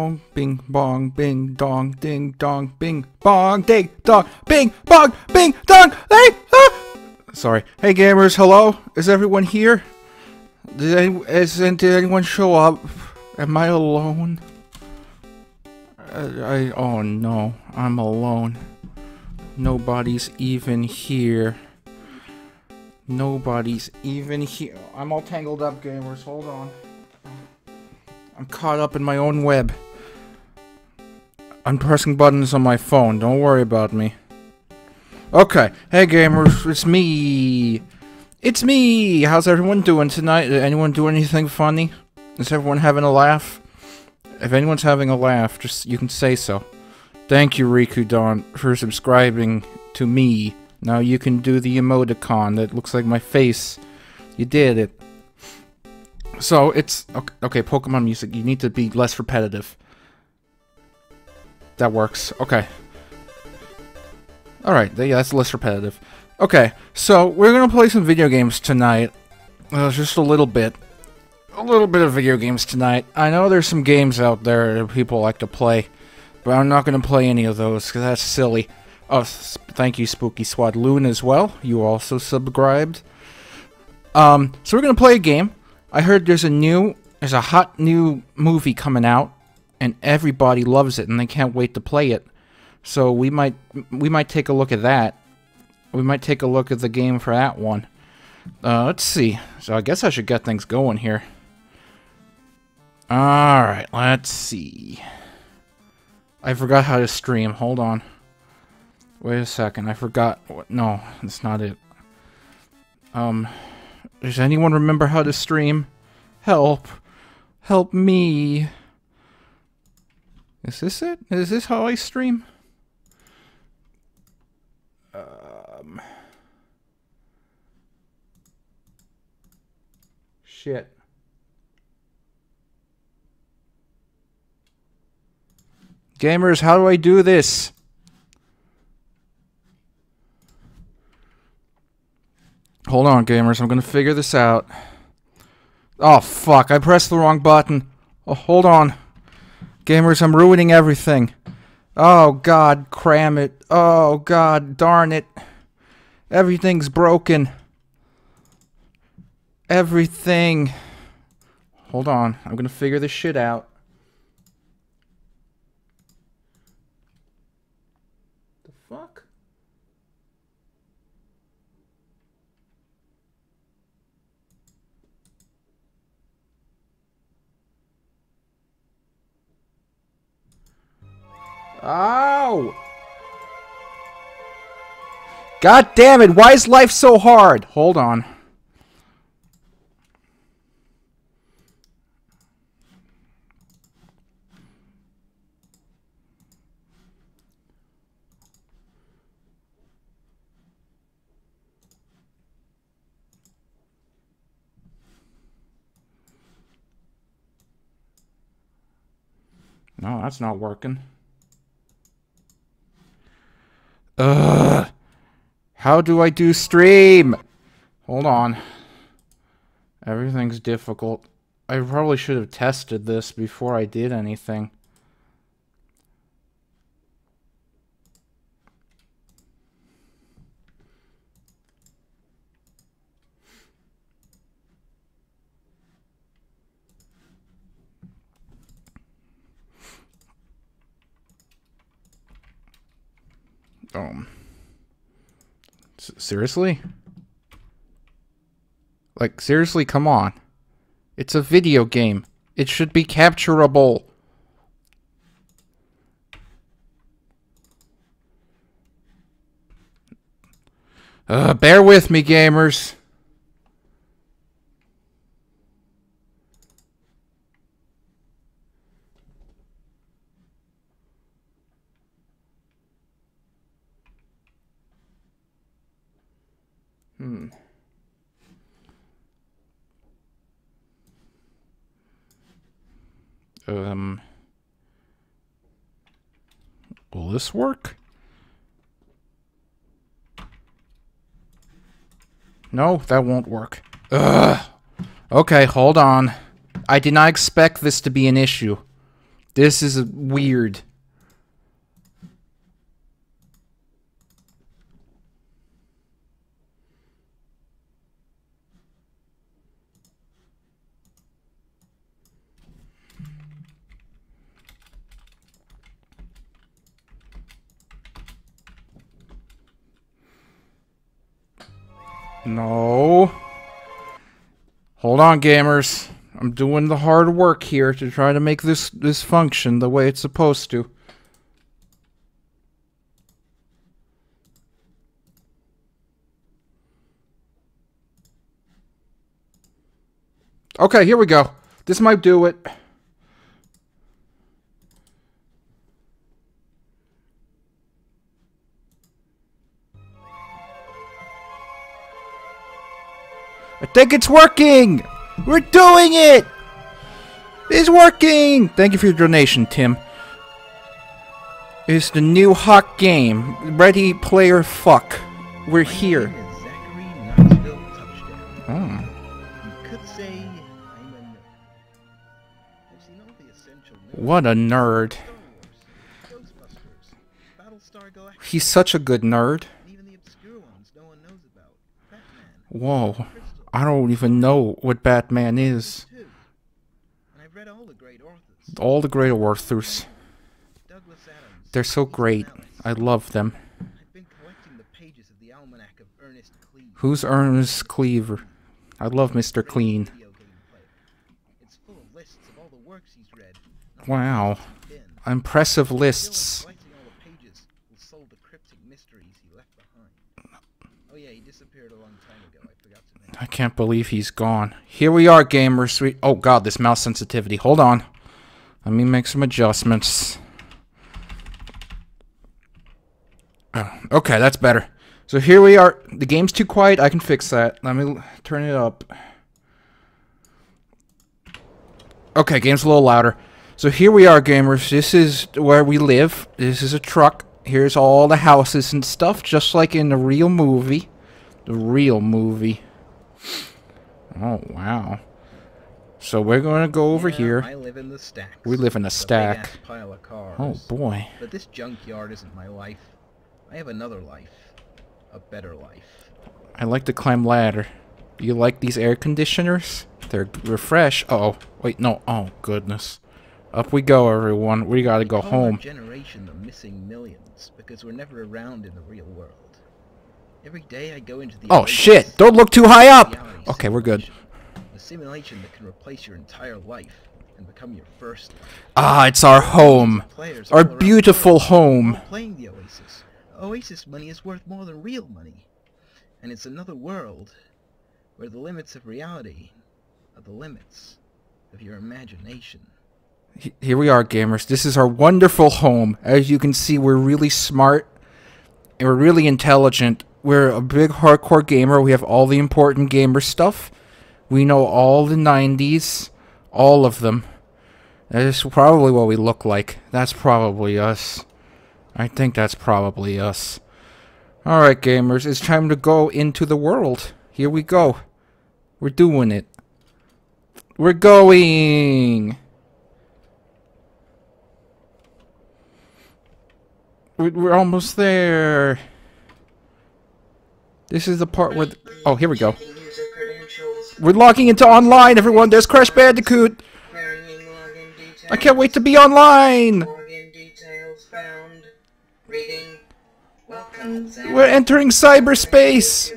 bong, bing bong, bing dong, ding dong, bing bong, ding dong, bing bong, bing dong, hey, ah! Sorry. Hey gamers, hello? Is everyone here? Did, any, is, did anyone show up? Am I alone? Uh, I, oh no, I'm alone. Nobody's even here. Nobody's even here. I'm all tangled up, gamers. Hold on. I'm caught up in my own web. I'm pressing buttons on my phone. Don't worry about me. Okay. Hey, gamers. It's me. It's me. How's everyone doing tonight? Did anyone do anything funny? Is everyone having a laugh? If anyone's having a laugh, just you can say so. Thank you, Riku Don, for subscribing to me. Now you can do the emoticon that looks like my face. You did it. So it's okay, okay, Pokemon music. You need to be less repetitive. That works. Okay. All right. Yeah, that's less repetitive. Okay, so we're gonna play some video games tonight. Uh, just a little bit. A little bit of video games tonight. I know there's some games out there that people like to play, but I'm not gonna play any of those because that's silly. Oh, thank you, Spooky Swad Loon, as well. You also subscribed. Um, so we're gonna play a game. I heard there's a new, there's a hot new movie coming out, and everybody loves it, and they can't wait to play it. So we might, we might take a look at that. We might take a look at the game for that one. Uh, let's see. So I guess I should get things going here. Alright, let's see. I forgot how to stream. Hold on. Wait a second. I forgot. What? No, that's not it. Um, does anyone remember how to stream? Help. Help me. Is this it? Is this how I stream? Um. Shit. Gamers, how do I do this? Hold on, gamers. I'm gonna figure this out. Oh, fuck. I pressed the wrong button. Oh, hold on. Gamers, I'm ruining everything. Oh, God. Cram it. Oh, God. Darn it. Everything's broken. Everything. Hold on. I'm gonna figure this shit out. The fuck? Ow! God damn it, why is life so hard? Hold on. No, that's not working. Ugh. How do I do stream? Hold on. Everything's difficult. I probably should have tested this before I did anything. Um. Seriously? Like, seriously, come on. It's a video game. It should be capturable. Uh, bear with me, gamers. Hmm. Um. Will this work? No, that won't work. Ugh. Okay, hold on. I did not expect this to be an issue. This is weird. No. Hold on, gamers. I'm doing the hard work here to try to make this this function the way it's supposed to. Okay, here we go. This might do it. Think it's working! We're doing it! It's working! Thank you for your donation, Tim. It's the new hot game. Ready Player Fuck. We're here. Oh, what a nerd. He's such a good nerd. Whoa. I don't even know what Batman is. And I've read all the great authors. All the great authors. Douglas Adams. They're so great. I love them. I've been collecting the pages of the almanac of Ernest. Who's Ernest Cleaver? I love Mr. Clean. Video game player. It's full of lists of all the works he's read. and Wow. been. Impressive Still, lists. collecting all the pages will solve the cryptic mysteries he left behind. Oh yeah, he disappeared a long time ago. I forgot to mention. I can't believe he's gone. Here we are, gamers. We oh god, this mouse sensitivity. Hold on. Let me make some adjustments. Oh, okay, that's better. So here we are. The game's too quiet. I can fix that. Let me turn it up. Okay, game's a little louder. So here we are, gamers. This is where we live. This is a truck. Here's all the houses and stuff, just like in the real movie. The real movie. Oh, wow. So we're going to go over Yeah, here. I live in the. We live in a stack. pile of cars. Oh, boy. But this junkyard isn't my life. I have another life. A better life. I like to climb ladder. You like these air conditioners? They're refresh. Uh oh. Wait, no. Oh, goodness. Up we go, everyone. We gotta go home. generation the missing millions because we're never around in the real world. Every day I go into the Oh, shit. Don't look too high up. Okay, we're good. A simulation that can replace your entire life and become your first life. Ah, it's our home. Our all around the beautiful home. playing the Oasis. Oasis money is worth more than real money. And it's another world where the limits of reality are the limits of your imagination. Here we are, gamers. This is our wonderful home. As you can see, we're really smart. And we're really intelligent. We're a big hardcore gamer. We have all the important gamer stuff. We know all the 90s. All of them. That is probably what we look like. That's probably us. I think that's probably us. Alright, gamers. It's time to go into the world. Here we go. We're doing it. We're going! We- We're almost there. This is the part where. th- oh, here we go. We're logging into online, everyone. There's Crash Bandicoot. I can't wait to be online. We're entering cyberspace.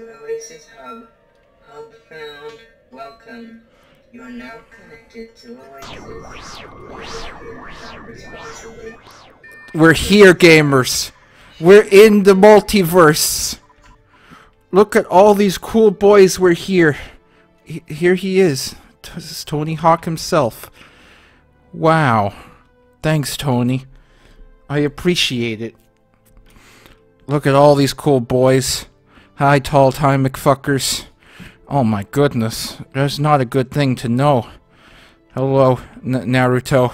We're here, gamers. We're in the multiverse. Look at all these cool boys. We're here. He- here he is. This is Tony Hawk himself. Wow. Thanks, Tony. I appreciate it. Look at all these cool boys. Hi, tall time McFuckers. Oh my goodness. That's not a good thing to know. Hello, N- Naruto.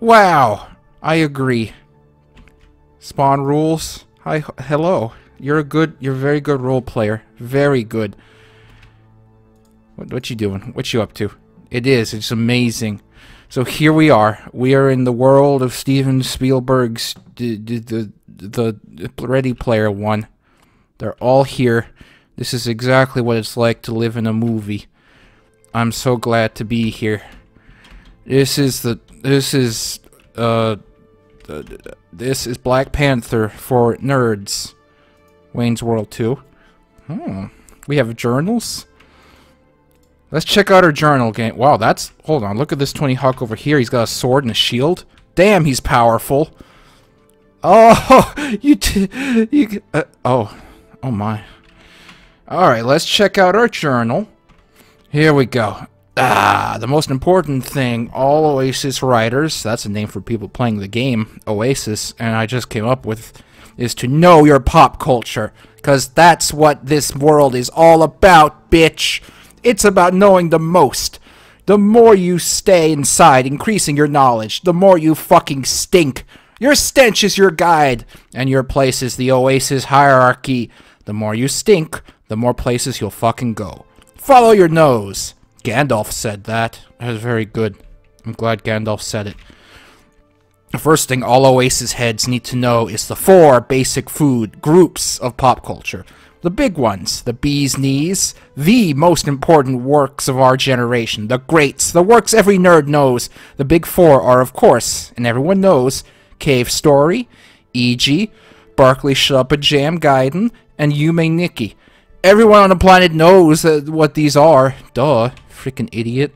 Wow. I agree. Spawn rules. Hi, h- hello. You're a good, you're a very good role player. Very good. What, what you doing? What you up to? It is. It's amazing. So here we are. We are in the world of Steven Spielberg's the the the, the Ready Player One. They're all here. This is exactly what it's like to live in a movie. I'm so glad to be here. This is the this is uh this is Black Panther for nerds. Wayne's World 2. Hmm. We have journals. Let's check out our journal game. Wow, that's... Hold on, look at this Tony Hawk over here. He's got a sword and a shield. Damn, he's powerful. Oh, you... you uh, oh. Oh, my. Alright, let's check out our journal. Here we go. Ah, the most important thing, all Oasis writers, that's a name for people playing the game, Oasis, and I just came up with, is to know your pop culture. Because that's what this world is all about, bitch. It's about knowing the most. The more you stay inside, increasing your knowledge, the more you fucking stink. Your stench is your guide, and your place is the Oasis hierarchy. The more you stink, the more places you'll fucking go. Follow your nose. Gandalf said that. That was very good. I'm glad Gandalf said it. The first thing all Oasis heads need to know is the four basic food groups of pop culture. The big ones, the bee's knees, the most important works of our generation, the greats, the works every nerd knows. The big four are, of course, and everyone knows, Cave Story, E.G., Up and Jam Gaiden, and Yume Nikki. Everyone on the planet knows what these are. Duh. Freaking idiot.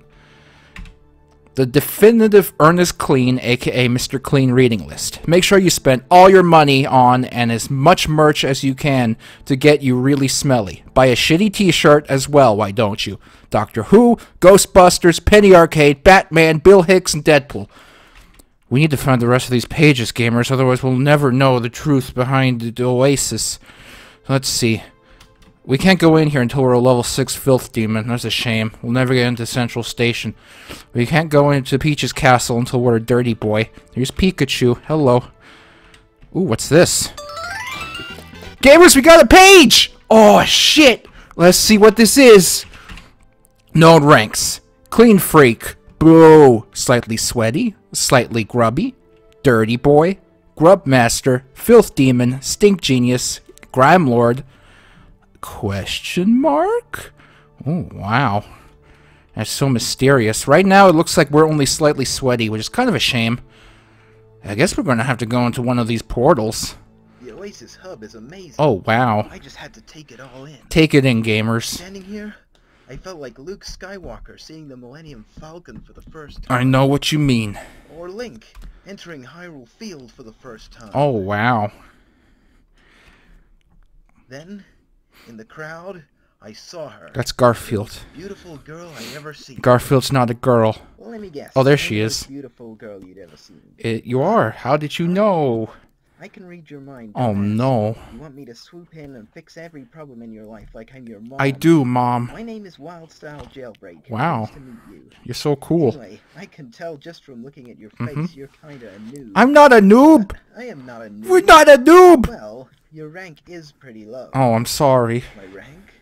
The definitive Ernest Clean, aka Mr. Clean reading list. Make sure you spend all your money on and as much merch as you can to get you really smelly. Buy a shitty t shirt as well, why don't you? Doctor Who, Ghostbusters, Penny Arcade, Batman, Bill Hicks, and Deadpool. We need to find the rest of these pages, gamers, otherwise we'll never know the truth behind the Oasis. Let's see. We can't go in here until we're a level 6 Filth Demon. That's a shame. We'll never get into Central Station. We can't go into Peach's Castle until we're a dirty boy. Here's Pikachu. Hello. Ooh, what's this? Gamers, we got a page! Oh, shit! Let's see what this is. Known ranks. Clean Freak. Boo. Slightly sweaty. Slightly grubby. Dirty Boy. Grub Master. Filth Demon. Stink Genius. Grime Lord question mark? Oh, wow. That's so mysterious. Right now, it looks like we're only slightly sweaty, which is kind of a shame. I guess we're going to have to go into one of these portals. The Oasis hub is amazing. Oh, wow. I just had to take it all in. Take it in, gamers. Standing here, I felt like Luke Skywalker seeing the Millennium Falcon for the first time. I know what you mean. Or Link entering Hyrule Field for the first time. Oh, wow. Then, in the crowd, I saw her. That's Garfield. Beautiful girl I ever seen. Garfield's not a girl. well, let me guess. Oh, there she is. Beautiful girl you'd ever seen. It, you are. How did you know? I can read your mind. Oh, dumbass. no. You want me to swoop in and fix every problem in your life like I'm your mom. I do, Mom. My name is Wildstyle Jailbreak. Wow. Nice to meet you. You're so cool. Anyway, I can tell just from looking at your face Mhm. you're kinda a noob. I'm not a noob. I am not a noob. We're not a noob. Well, your rank is pretty low. Oh, I'm sorry. My rank?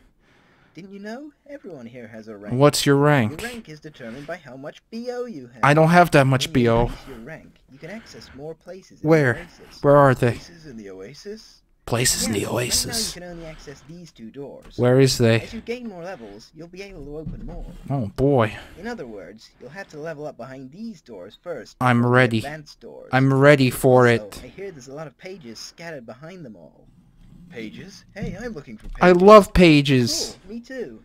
Didn't you know? Everyone here has a rank. What's your rank? Your rank? is determined by how much BO you have. I don't have that much When BO. increase your rank, you can access more places Where? Where are they? Places in the Oasis? Places in Yeah, the Right you Oasis. can only access these two doors. Where is they? As you gain more levels, you'll be able to open more. Oh boy. In other words, you'll have to level up behind these doors first. I'm ready. Doors. I'm ready for Also, it. I hear there's a lot of pages scattered behind them all. Pages? Hey, I'm looking for pages. I love pages. Cool, me too.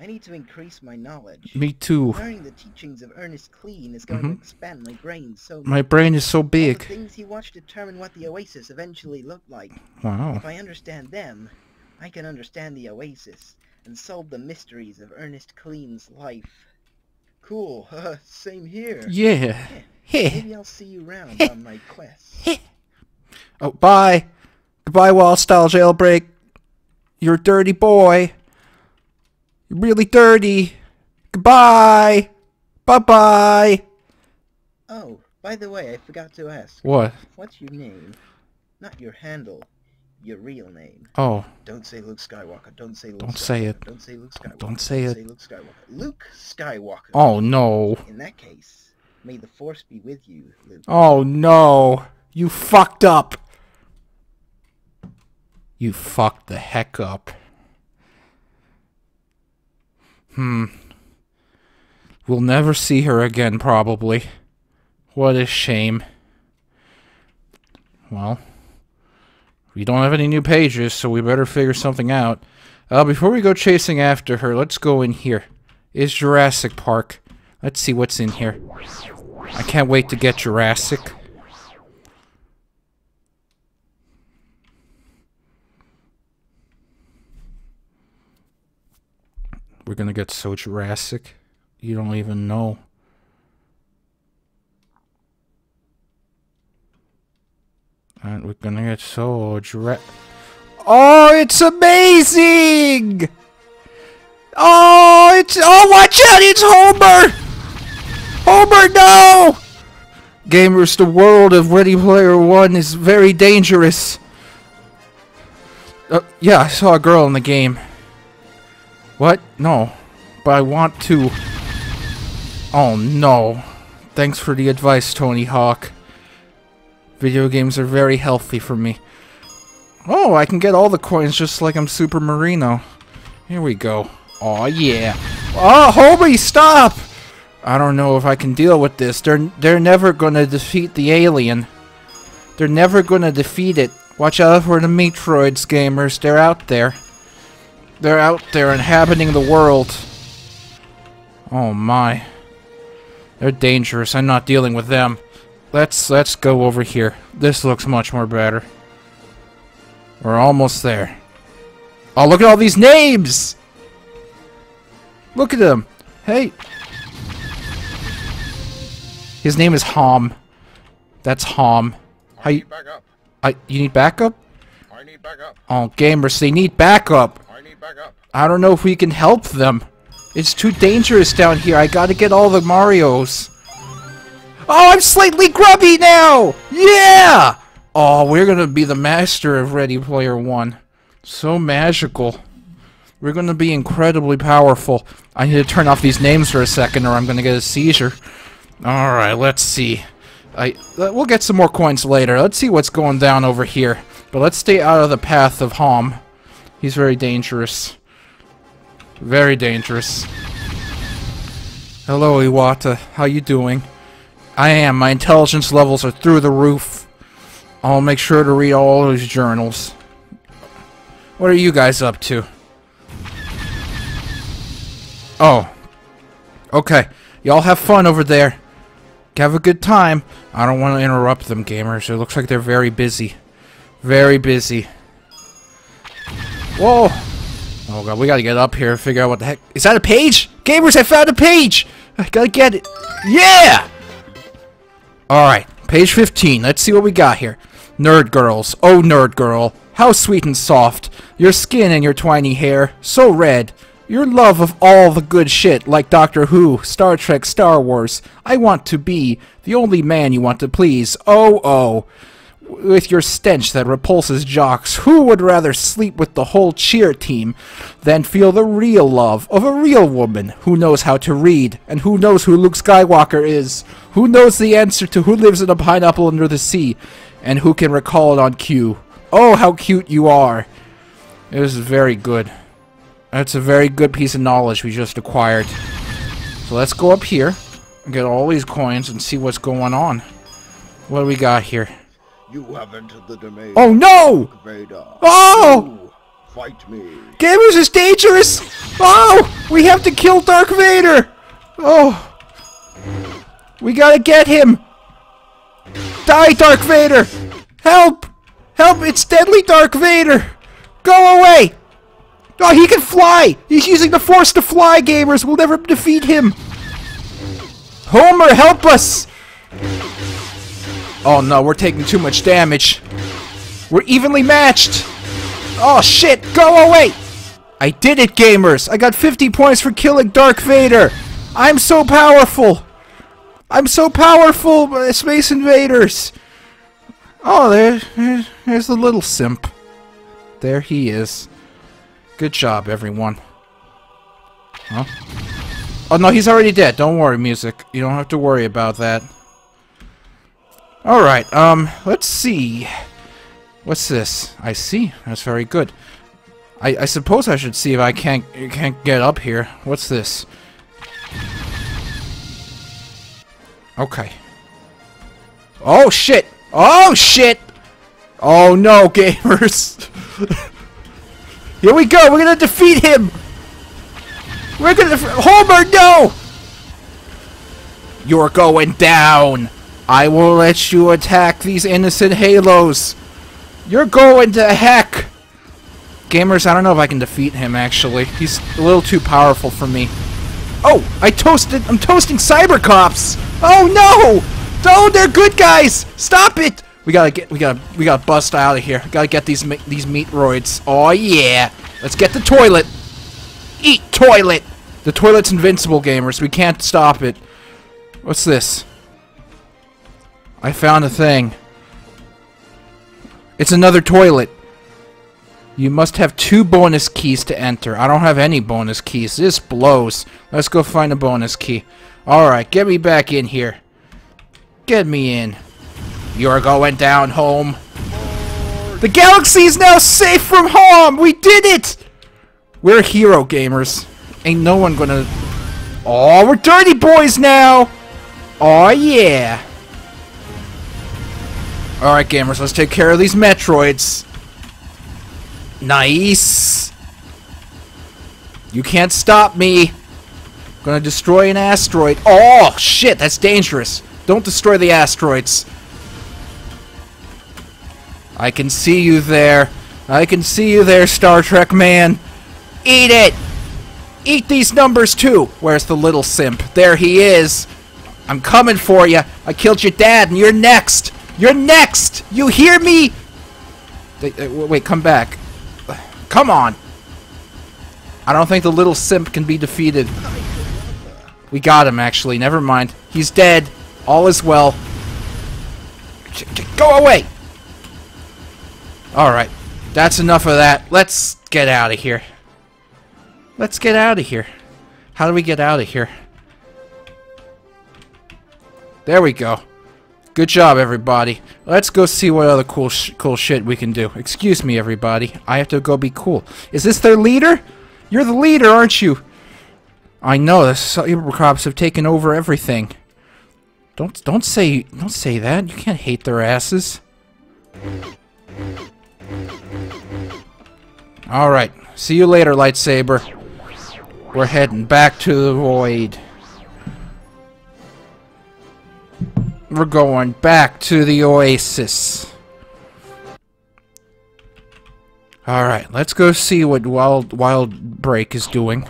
I need to increase my knowledge. Me too. Learning the teachings of Ernest Clean is going Mhm. to expand my brain so much. My brain is so All the big. things he watched determine what the Oasis eventually looked like. Wow. If I understand them, I can understand the Oasis and solve the mysteries of Ernest Clean's life. Cool. Same here. Yeah. Heh. Maybe I'll see you around on my quest. Oh, bye. Goodbye, Wildstyle Jailbreak. You're a dirty boy. You're really dirty. Goodbye. Bye bye. Oh, by the way, I forgot to ask. What? What's your name? Not your handle. Your real name. Oh, Don't say Luke Skywalker. Don't say Luke Don't Skywalker. say it. Don't say Luke Skywalker. Don't say it. Say Luke Skywalker. Luke Skywalker. oh no. In that case, May the force be with you, Luke. Oh no. You fucked up. You fucked the heck up. Hmm. We'll never see her again, probably. What a shame. Well, we don't have any new pages, so we better figure something out. Uh, before we go chasing after her, let's go in here. Is Jurassic Park. Let's see what's in here. I can't wait to get Jurassic. We're gonna get so Jurassic. You don't even know. And we're gonna get so Jura- Oh, it's amazing! Oh, it's- Oh, watch out! It's Homer! Homer, no! Gamers, the world of Ready Player One is very dangerous. Uh, yeah, I saw a girl in the game. What? No. But I want to. Oh no. Thanks for the advice, Tony Hawk. Video games are very healthy for me. Oh, I can get all the coins just like I'm Super Marino. Here we go. Oh yeah. Oh, Hobie, stop! I don't know if I can deal with this. They're they're never gonna defeat the alien. They're never gonna defeat it. Watch out for the Metroids, gamers. They're out there. They're out there inhabiting the world. Oh my. They're dangerous. I'm not dealing with them. Let's let's go over here. This looks much more better. We're almost there. Oh, look at all these names! Look at them. Hey. His name is Hom. That's Hom. How I you, need backup. I, you need backup? I need backup. Oh, gamers, they need backup. I need backup. I don't know if we can help them. It's too dangerous down here. I gotta get all the Marios. Oh, I'm slightly grubby now! Yeah! Oh, we're gonna be the master of Ready Player One. So magical. We're gonna be incredibly powerful. I need to turn off these names for a second or I'm gonna get a seizure. Alright, let's see. I uh, We'll get some more coins later. Let's see what's going down over here. But let's stay out of the path of Hom. He's very dangerous. Very dangerous. Hello, Iwata. How you doing? I am. My intelligence levels are through the roof. I'll make sure to read all those journals. What are you guys up to? Oh. Okay. Y'all have fun over there. Have a good time. I don't want to interrupt them, gamers. It looks like they're very busy. Very busy. Whoa! Oh god, we gotta get up here and figure out what the heck. Is that a page? Gamers, I found a page! I gotta get it. Yeah! Alright, page 15. Let's see what we got here. Nerd girls. Oh, nerd girl. How sweet and soft. Your skin and your twiny hair. So red. Your love of all the good shit, like Doctor Who, Star Trek, Star Wars. I want to be the only man you want to please. Oh, oh. With your stench that repulses jocks, who would rather sleep with the whole cheer team than feel the real love of a real woman who knows how to read and who knows who Luke Skywalker is, who knows the answer to who lives in a pineapple under the sea, and who can recall it on cue? Oh, how cute you are! This is very good. That's a very good piece of knowledge we just acquired. So let's go up here and get all these coins and see what's going on. What do we got here? You have entered the domain. Oh no! Vader. Oh! You Fight me. Gamers is dangerous! Oh! We have to kill Dark Vader! Oh! We gotta get him! Die, Dark Vader! Help! Help! It's deadly Dark Vader! Go away! Oh, he can fly! He's using the Force to fly, gamers! We'll never defeat him! Homer, help us! Oh no, we're taking too much damage. We're evenly matched! Oh shit, go away! I did it, gamers! I got 50 points for killing Dark Vader! I'm so powerful! I'm so powerful, uh, Space Invaders! Oh, there, there- there's the little simp. There he is. Good job, everyone. Huh? Oh no, he's already dead. Don't worry, music. You don't have to worry about that. Alright, um, let's see. What's this? I see. That's very good. I, I suppose I should see if I can't can't get up here. What's this? Okay. Oh shit! Oh shit! Oh no, gamers! Here we go! We're gonna defeat him! We're gonna Homer, no! You're going down! I will let you attack these innocent halos! You're going to heck! Gamers, I don't know if I can defeat him, actually. He's a little too powerful for me. Oh! I toasted- I'm toasting cyber cops! Oh no! No, they're good guys! Stop it! We gotta get- we gotta- we gotta bust out of here. Gotta get these these meatroids. Oh yeah! Let's get the toilet! Eat toilet! The toilet's invincible, gamers. We can't stop it. What's this? I found a thing. It's another toilet. You must have two bonus keys to enter. I don't have any bonus keys. This blows. Let's go find a bonus key. Alright, get me back in here. Get me in. You're going down home. The galaxy is now safe from harm! We did it! We're hero gamers. Ain't no one gonna... Oh, we're dirty boys now! Oh yeah! Alright gamers, let's take care of these Metroids. Nice! You can't stop me! gonna destroy an asteroid. Oh, shit, that's dangerous. Don't destroy the asteroids. I can see you there. I can see you there, Star Trek man. Eat it! Eat these numbers too! Where's the little simp? There he is! I'm coming for you! I killed your dad and you're next! You're next! You hear me? Uh, wait, come back. Come on! I don't think the little simp can be defeated. We got him, actually. Never mind. He's dead. All is well. Go away! Alright. That's enough of that. Let's get out of here. Let's get out of here. How do we get out of here? There we go. Good job, everybody. Let's go see what other cool sh cool shit we can do. Excuse me, everybody. I have to go be cool. Is this their leader? You're the leader, aren't you? I know. The Cybercops have taken over everything. Don't don't say don't say that. You can't hate their asses. All right. See you later, lightsaber. We're heading back to the void. We're going back to the oasis. Alright, let's go see what Wild Wild Break is doing.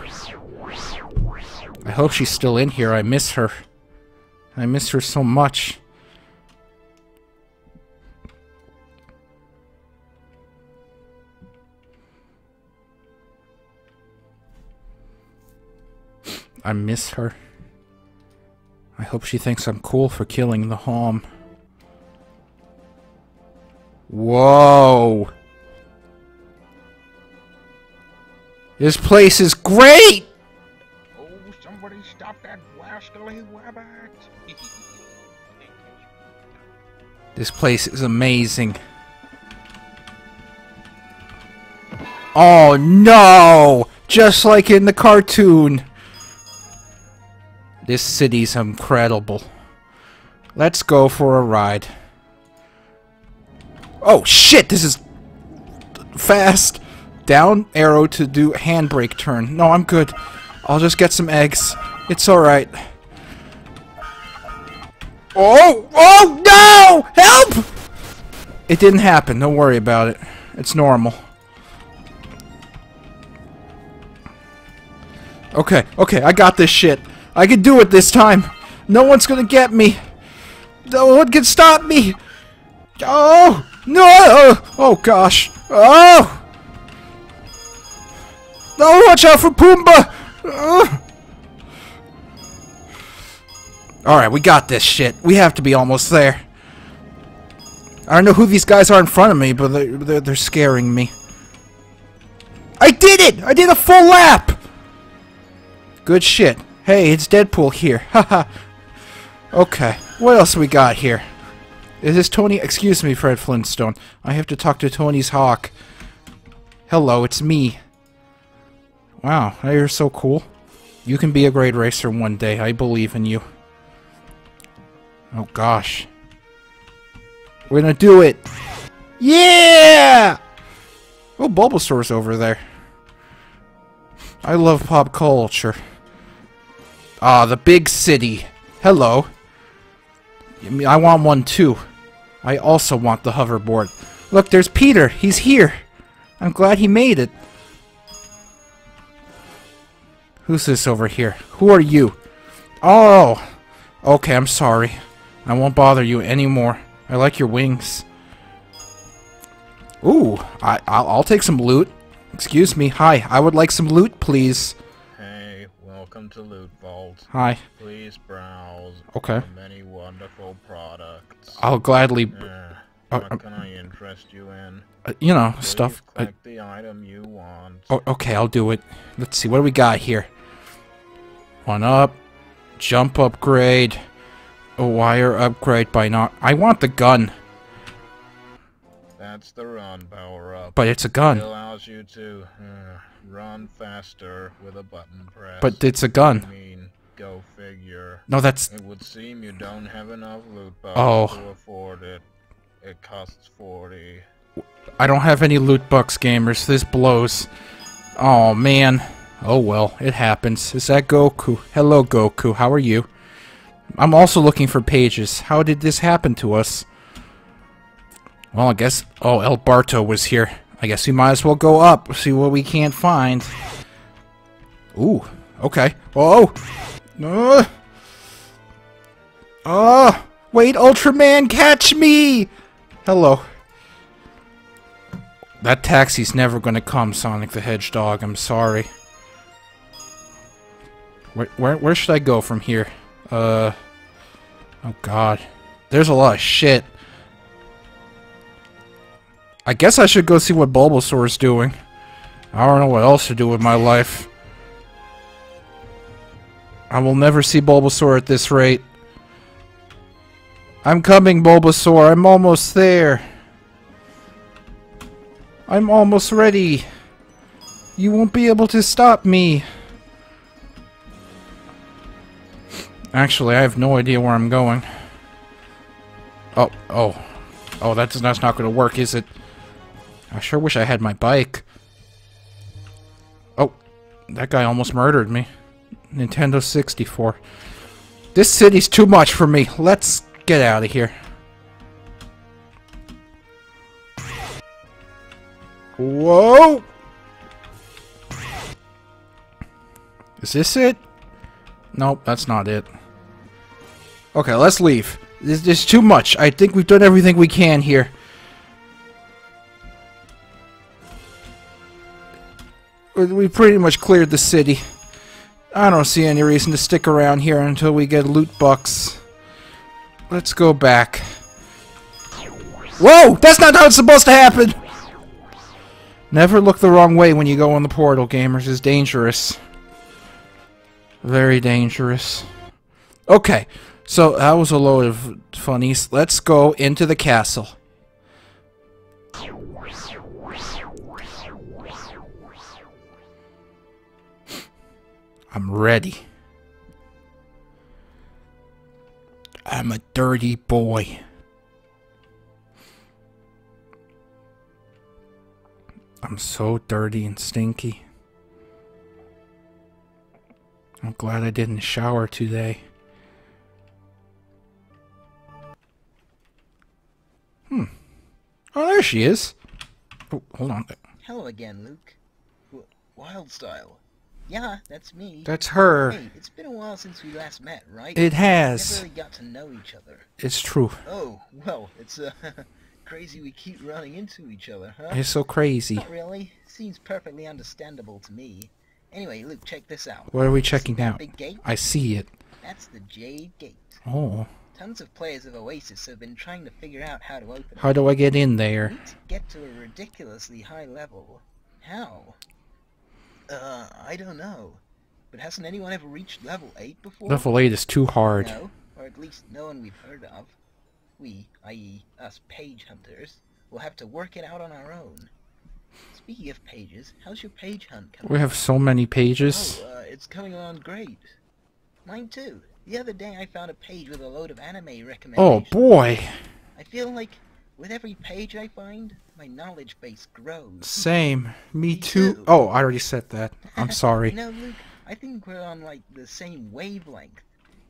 I hope she's still in here. I miss her. I miss her so much. I miss her. I hope she thinks I'm cool for killing the Hom. Whoa! This place is great! Oh, somebody stop that rascally rabbit! This place is amazing. Oh no! Just like in the cartoon. This city's incredible. Let's go for a ride. Oh shit, this is fast. Down arrow to do handbrake turn. No, I'm good. I'll just get some eggs. It's alright. Oh! Oh no! Help! It didn't happen. Don't worry about it. It's normal. Okay, okay, I got this shit. I can do it this time. No one's gonna get me. No one can stop me. Oh no! Oh gosh! Oh! No! Watch out for Pumbaa! Ugh. All right, we got this shit. We have to be almost there. I don't know who these guys are in front of me, but they're, they're, they're scaring me. I did it! I did a full lap! Good shit. Hey, it's Deadpool here. Haha. okay, what else we got here? Is this Tony? Excuse me, Fred Flintstone. I have to talk to Tony's Hawk. Hello, it's me. Wow, you're so cool. You can be a great racer one day. I believe in you. Oh gosh. We're gonna do it! Yeah! Oh, Bulbasaur's over there. I love pop culture. Ah, the big city. Hello. I want one too. I also want the hoverboard. Look, there's Peter. He's here. I'm glad he made it. Who's this over here? Who are you? Oh! Okay, I'm sorry. I won't bother you anymore. I like your wings. Ooh, I, I'll, I'll take some loot. Excuse me. Hi, I would like some loot, please. Vault. Hi. Please browse Okay. many wonderful products. I'll gladly, Uh, uh, what uh, can I interest you in? uh, you know, Please stuff. Uh, click the item you want. oh, okay, I'll do it. Let's see, what do we got here? One up, jump upgrade, a wire upgrade by not. I want the gun, That's the run power up. but it's a It gun. allows you to uh, run faster with a button press. But it's a gun. Go figure. No, that's. It would seem you don't have enough loot Oh. to afford it. It costs 40. I don't have any loot bucks, gamers. This blows. Oh man. Oh well, it happens. Is that Goku? Hello, Goku. How are you? I'm also looking for pages. How did this happen to us? Well, I guess. Oh, El Barto was here. I guess we might as well go up, see what we can't find. Ooh. Okay. Oh. Uh. Oh. Wait, Ultraman, catch me! Hello. That taxi's never gonna come, Sonic the Hedgehog. I'm sorry. Where, where, where should I go from here? Uh. Oh God. There's a lot of shit. I guess I should go see what Bulbasaur's doing. I don't know what else to do with my life. I will never see Bulbasaur at this rate. I'm coming, Bulbasaur. I'm almost there. I'm almost ready. You won't be able to stop me. Actually, I have no idea where I'm going. Oh, oh. Oh, that's, that's not going to work, is it? I sure wish I had my bike. Oh, that guy almost murdered me. Nintendo 64. This city's too much for me. Let's get out of here. Whoa! Is this it? Nope, that's not it. Okay, let's leave. This, this is too much. I think we've done everything we can here. We- We pretty much cleared the city. I don't see any reason to stick around here until we get loot bucks. Let's go back. Whoa! That's not how it's supposed to happen! Never look the wrong way when you go on the portal, gamers. It's dangerous. Very dangerous. Okay, so that was a load of funnies. Let's go into the castle. I'm ready. I'm a dirty boy. I'm so dirty and stinky. I'm glad I didn't shower today. Hmm. Oh, there she is. Oh, hold on. Hello again, Luke. Wildstyle. Yeah, that's me. That's her. Hey, it's been a while since we last met, right? It has. Never really got to know each other. It's true. Oh, well, it's uh, crazy we keep running into each other, huh? It's so crazy. Not really. Seems perfectly understandable to me. Anyway, Luke, check this out. What are we checking out? Big gate? I see it. That's the Jade Gate. Oh. Tons of players of Oasis have been trying to figure out how to open it. How do I get in We there? to get to a ridiculously high level. How? Uh, I don't know. but hasn't anyone ever reached level 8 before? Level 8 is too hard. No, or at least no one we've heard of. We, i.e., us page hunters, will have to work it out on our own. Speaking of pages, how's your page hunt coming? We have so many pages. Oh, uh, it's coming along great. Mine too. The other day I found a page with a load of anime recommendations. Oh boy. I feel like with every page I find, my knowledge base grows. Same. Me Me too. too. Oh, I already said that. I'm sorry. no, Luke, I think we're on like the same wavelength.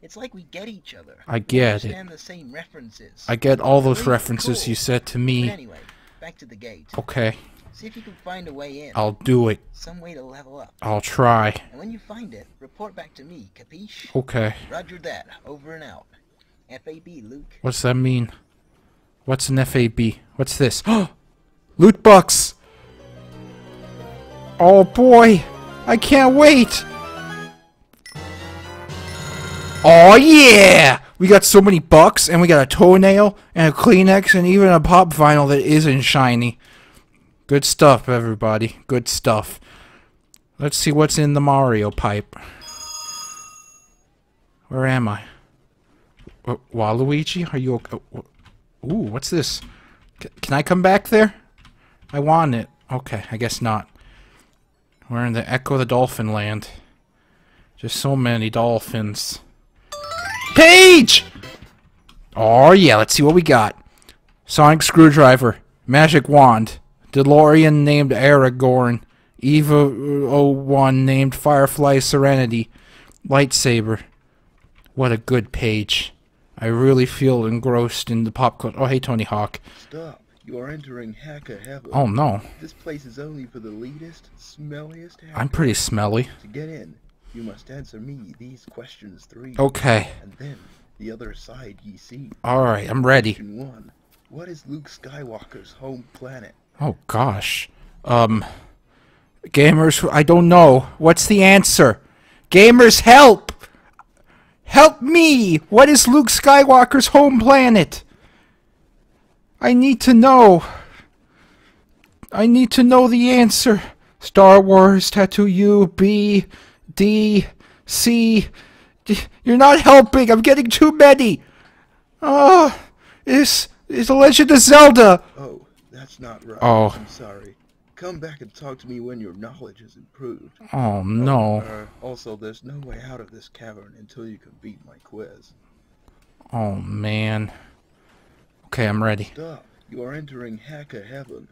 It's like we get each other. I We get it. understand the same references. I get all those references cool. you said to But me. anyway, back to the gate. Okay, See if you can find a way in. I'll do it. Some way to level up. I'll try. And when you find it, report back to me, capiche? Okay. Roger that. Over and out. FAB, Luke. What's that mean? What's an FAB? What's this? Loot box! Oh boy! I can't wait! Oh yeah! We got so many bucks, and we got a toenail, and a Kleenex, and even a pop vinyl that isn't shiny. Good stuff, everybody. Good stuff. Let's see what's in the Mario pipe. Where am I? Waluigi, are you okay? Ooh, what's this? C- can I come back there? I want it. Okay, I guess not. We're in the Ecco the Dolphin land. Just so many dolphins. Page! Oh yeah, let's see what we got. Sonic Screwdriver, Magic Wand, DeLorean named Aragorn, Eva 01 named Firefly Serenity, Lightsaber. What a good page. I really feel engrossed in the pop culture. Oh, hey, Tony Hawk. Stop. You are entering hacker heaven. Oh, no. This place is only for the leadest, smelliest hacker. I'm pretty smelly. To get in, you must answer me these questions three. Okay. And then, the other side ye see. Alright, I'm ready. Question one. What is Luke Skywalker's home planet? Oh, gosh. Um. Gamers, I don't know. What's the answer? Gamers, help! Help me! What is Luke Skywalker's home planet? I need to know. I need to know the answer. Star Wars, tattoo B, D, C. D- You're not helping. I'm getting too many. Oh, it's, it's The Legend of Zelda. Oh, that's not right. Oh. I'm sorry. Come back and talk to me when your knowledge has improved. Oh, no. Uh, also, there's no way out of this cavern until you can beat my quiz. Oh, man. Okay, I'm ready. Stop. You are entering hacker heaven.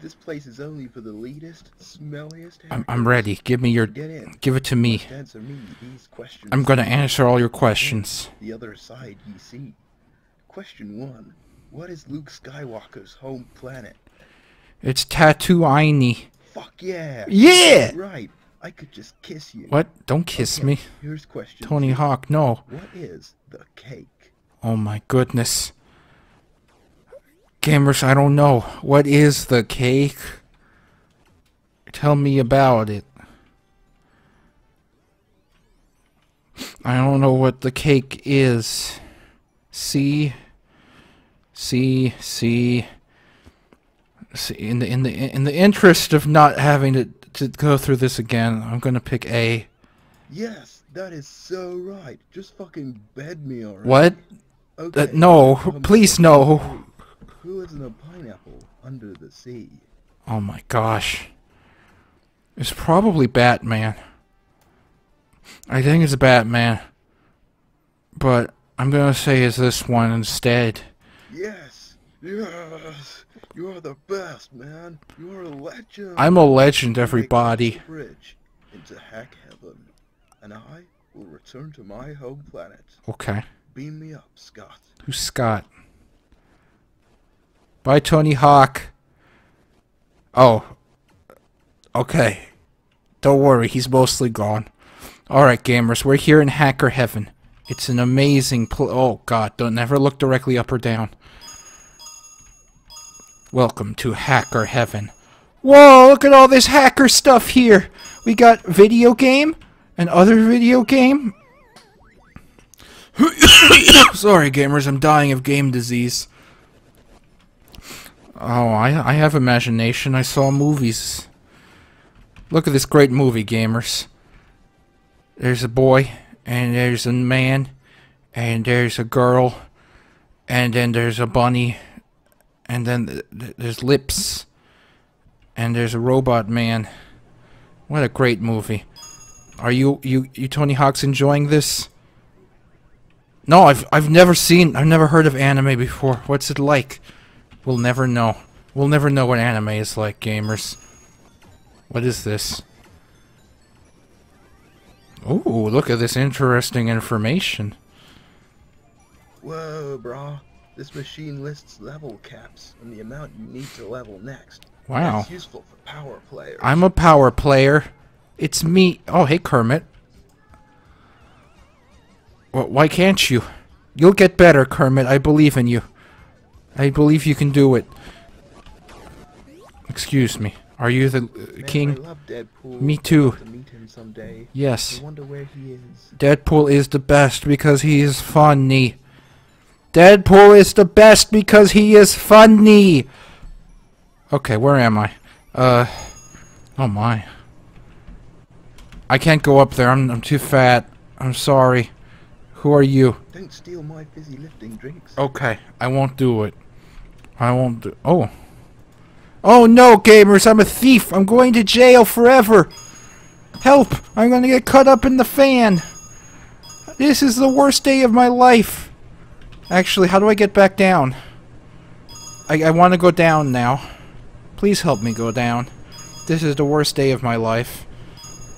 This place is only for the leadest, smelliest I'm. I'm ready. Give me your. Get in. Give it to me. Answer me these questions. I'm gonna answer all your questions. The other side ye see. Question one. What is Luke Skywalker's home planet? It's Tatooine. Fuck yeah! Yeah! Right. I could just kiss you. What? Don't kiss Okay, me. Here's question Tony two. Hawk, no. What is the cake? Oh my goodness. Gamers, I don't know. What is the cake? Tell me about it. I don't know what the cake is. See? See, see. See, in the in the in the interest of not having to to go through this again, I'm gonna pick A. Yes, that is so right. Just fucking bed me already. What? Okay. Uh, no, um, please no. Who is in a pineapple under the sea? Oh my gosh. It's probably Batman. I think it's Batman. But I'm gonna say it's this one instead. Yes, yes. You are the best, man. You are a legend. I'm a legend, everybody. Bridge into hack heaven, and I will return to my home planet. Okay. Beam me up, Scott. Who's Scott? Bye, Tony Hawk. Oh. Okay. Don't worry, he's mostly gone. Alright, gamers, we're here in Hacker Heaven. It's an amazing pl- Oh, God, don't never look directly up or down. Welcome to Hacker Heaven. Whoa, look at all this hacker stuff here. We got video game, and other video game, Sorry, gamers, I'm dying of game disease. Oh, I I have imagination. I saw movies. Look at this great movie, gamers. there's a boy, and there's a man, and there's a girl, and then there's a bunny, and then th- th- there's lips, and there's a robot man. What a great movie. Are you you you Tony Hawk's enjoying this? No, I've I've never seen I've never heard of anime before. What's it like? We'll never know. We'll never know what anime is like, gamers. What is this? Ooh, look at this interesting information. Whoa, brah. This machine lists level caps and the amount you need to level next. Wow. That's useful for power players. I'm a power player. It's me. Oh, hey, Kermit. Wh- Why can't you? You'll get better, Kermit. I believe in you. I believe you can do it. Excuse me. Are you the uh, Man, I king? love Deadpool. Me too. To meet him someday. Yes. I wonder where he is. Deadpool is the best because he is funny. Deadpool is the best because he is funny. Okay, where am I? Uh, oh my. I can't go up there. I'm I'm too fat. I'm sorry. Who are you? Don't steal my fizzy lifting drinks. Okay, I won't do it. I won't do. Oh. Oh no, gamers! I'm a thief. I'm going to jail forever. Help! I'm gonna get cut up in the fan. This is the worst day of my life. Actually, how do I get back down? I I want to go down now. Please help me go down. This is the worst day of my life.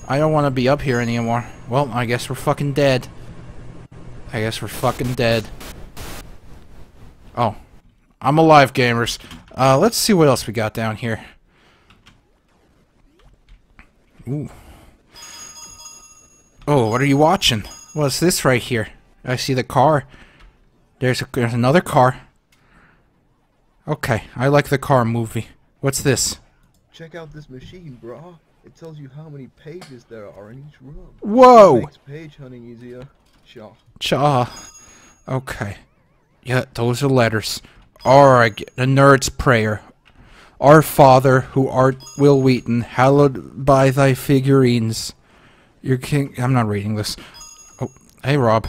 I don't want to be up here anymore. Well, I guess we're fucking dead. I guess we're fucking dead. Oh. I'm alive, gamers. Uh, let's see what else we got down here. Ooh. Oh, what are you watching? What's this right here? I see the car. There's, a, there's another car. Okay, I like the car movie. What's this? Check out this machine, brah. It tells you how many pages there are in each room. Whoa! Makes page hunting easier. Sure. Cha. Okay. Yeah, those are letters. Alright, the nerd's prayer. Our Father, who art Wil Wheaton, hallowed by thy figurines. Your king. I'm not reading this. Oh, hey, Rob.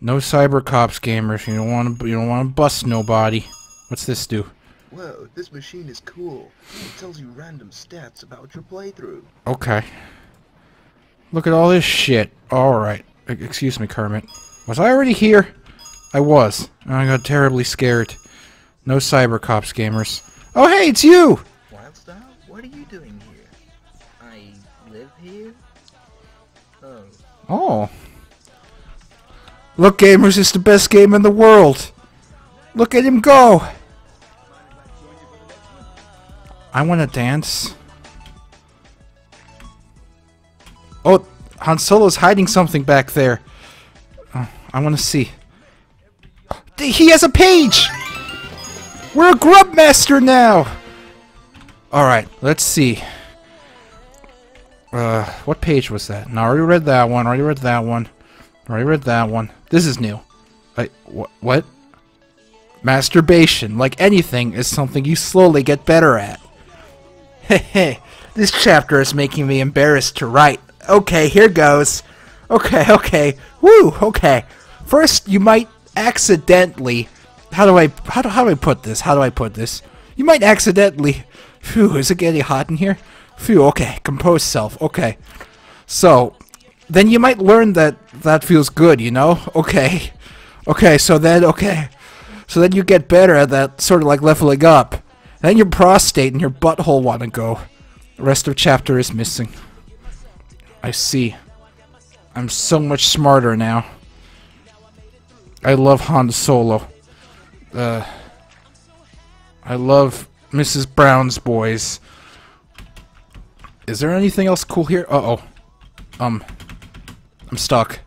No cyber cops, gamers. You don't want to. You don't want to bust nobody. What's this do? Whoa, this machine is cool. It tells you random stats about your playthrough. Okay. Look at all this shit. Alright. Excuse me, Kermit. Was I already here? I was. I got terribly scared. No cyber cops, gamers. Oh, hey, it's you! Wildstar, what are you doing here? I live here? Oh, Oh. Look, gamers, it's the best game in the world. Look at him go. I want to dance. Oh, Han Solo's hiding something back there. Oh, I want to see. He has a page! We're a grub master now! Alright, let's see. Uh, what page was that? No, I already read that one. Already read that one. Already read that one. This is new. Wait, wh- what? Masturbation, like anything, is something you slowly get better at. Hehe, this chapter is making me embarrassed to write. Okay, here goes. Okay, okay. Woo, okay. First, you might accidentally. How do I. How do, how do I put this? How do I put this? You might accidentally. Phew, is it getting hot in here? Phew, okay. Compose self. Okay. So, then you might learn that that feels good, you know? Okay. Okay, so then, okay. So then you get better at that, sort of like leveling up. Then your prostate and your butthole want to go. The rest of chapter is missing. I see. I'm so much smarter now. I love Han Solo. Uh, I love Mrs. Brown's boys. Is there anything else cool here? Uh oh. Um, I'm stuck.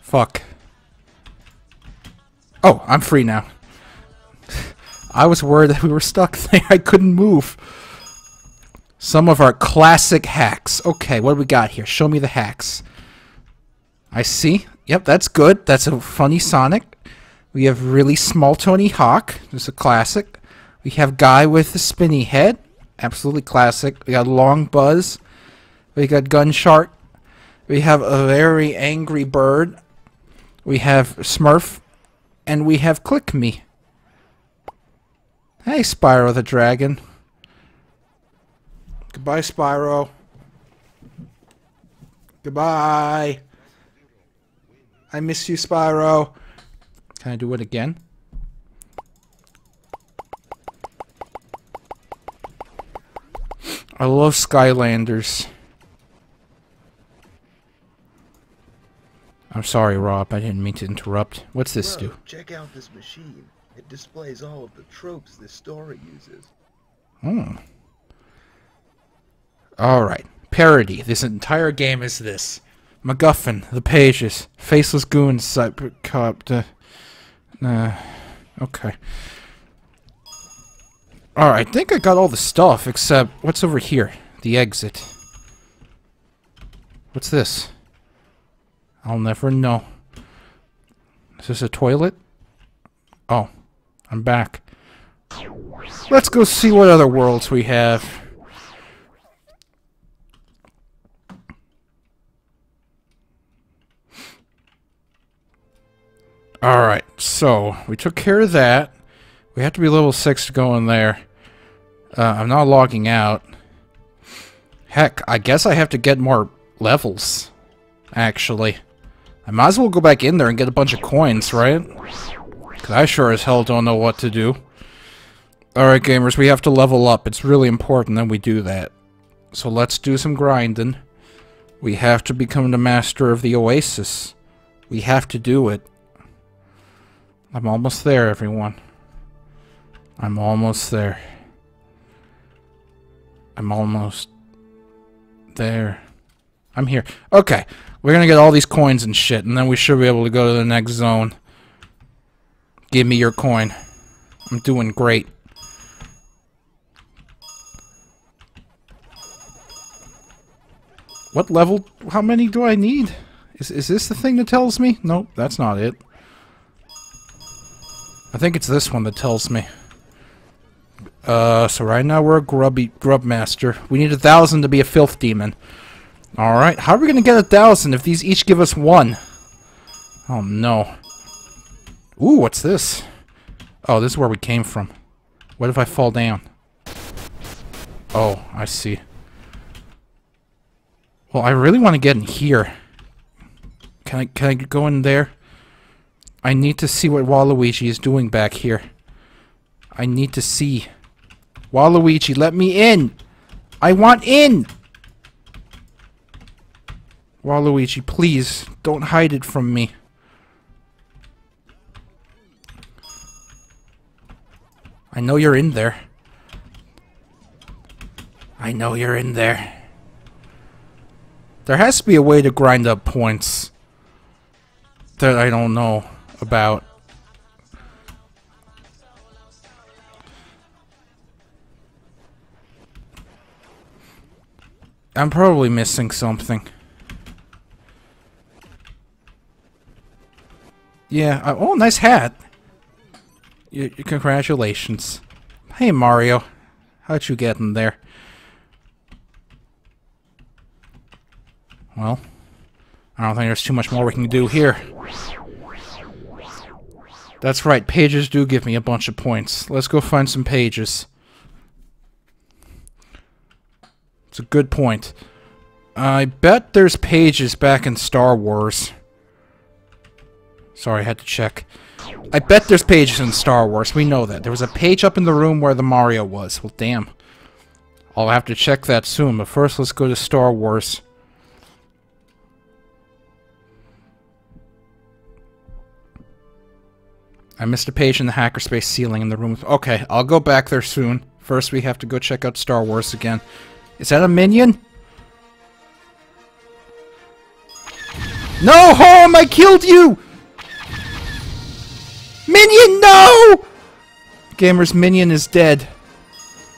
Fuck. Oh, I'm free now. I was worried that we were stuck there. I couldn't move. Some of our classic hacks. Okay, what do we got here? Show me the hacks. I see. Yep, that's good. That's a funny Sonic. We have really small Tony Hawk. There's a classic. We have guy with the spinny head. Absolutely classic. We got Long Buzz. We got Gun Shark. We have a very angry bird. We have Smurf. And we have Click Me. Hey, Spyro the Dragon. Goodbye, Spyro. Goodbye. I miss you, Spyro. Can I do it again? I love Skylanders. I'm sorry, Rob. I didn't mean to interrupt. What's this Bro, do? check out this machine. It displays all of the tropes this story uses. Hmm. Alright. Parody. This entire game is this. MacGuffin, the pages, faceless goons, cyber cop, uh, uh, okay. Alright, I think I got all the stuff, except, what's over here? The exit. What's this? I'll never know. Is this a toilet? Oh, I'm back. Let's go see what other worlds we have. Alright, so we took care of that. We have to be level 6 to go in there. Uh, I'm not logging out. Heck, I guess I have to get more levels, actually. I might as well go back in there and get a bunch of coins, right? Because I sure as hell don't know what to do. Alright, gamers, we have to level up. It's really important that we do that. So let's do some grinding. We have to become the master of the Oasis. We have to do it. I'm almost there, everyone. I'm almost there. I'm almost there. I'm here. Okay, we're gonna get all these coins and shit, and then we should be able to go to the next zone. Give me your coin. I'm doing great. What level? How many do I need? Is, is this the thing that tells me? Nope, that's not it. I think it's this one that tells me. Uh, so right now we're a grubby grub master. We need a thousand to be a filth demon. Alright, how are we gonna get a thousand if these each give us one? Oh no. Ooh, what's this? Oh, this is where we came from. What if I fall down? Oh, I see. Well, I really want to get in here. Can I can I go in there? I need to see what Waluigi is doing back here. I need to see. Waluigi, let me in! I want in! Waluigi, please, don't hide it from me. I know you're in there. I know you're in there. There has to be a way to grind up points that I don't know about. I'm probably missing something. Yeah, I, oh, nice hat. Y congratulations. Hey, Mario. How'd you get in there? Well, I don't think there's too much more we can do here. That's right, pages do give me a bunch of points. Let's go find some pages. It's a good point. I bet there's pages back in Star Wars. Sorry, I had to check. I bet there's pages in Star Wars. We know that. There was a page up in the room where the Mario was. Well, damn. I'll have to check that soon, but first let's go to Star Wars. I missed a page in the hackerspace ceiling in the room. Okay, I'll go back there soon. First, we have to go check out Star Wars again. Is that a minion? No, home! I killed you! Minion, no! Gamer's minion is dead.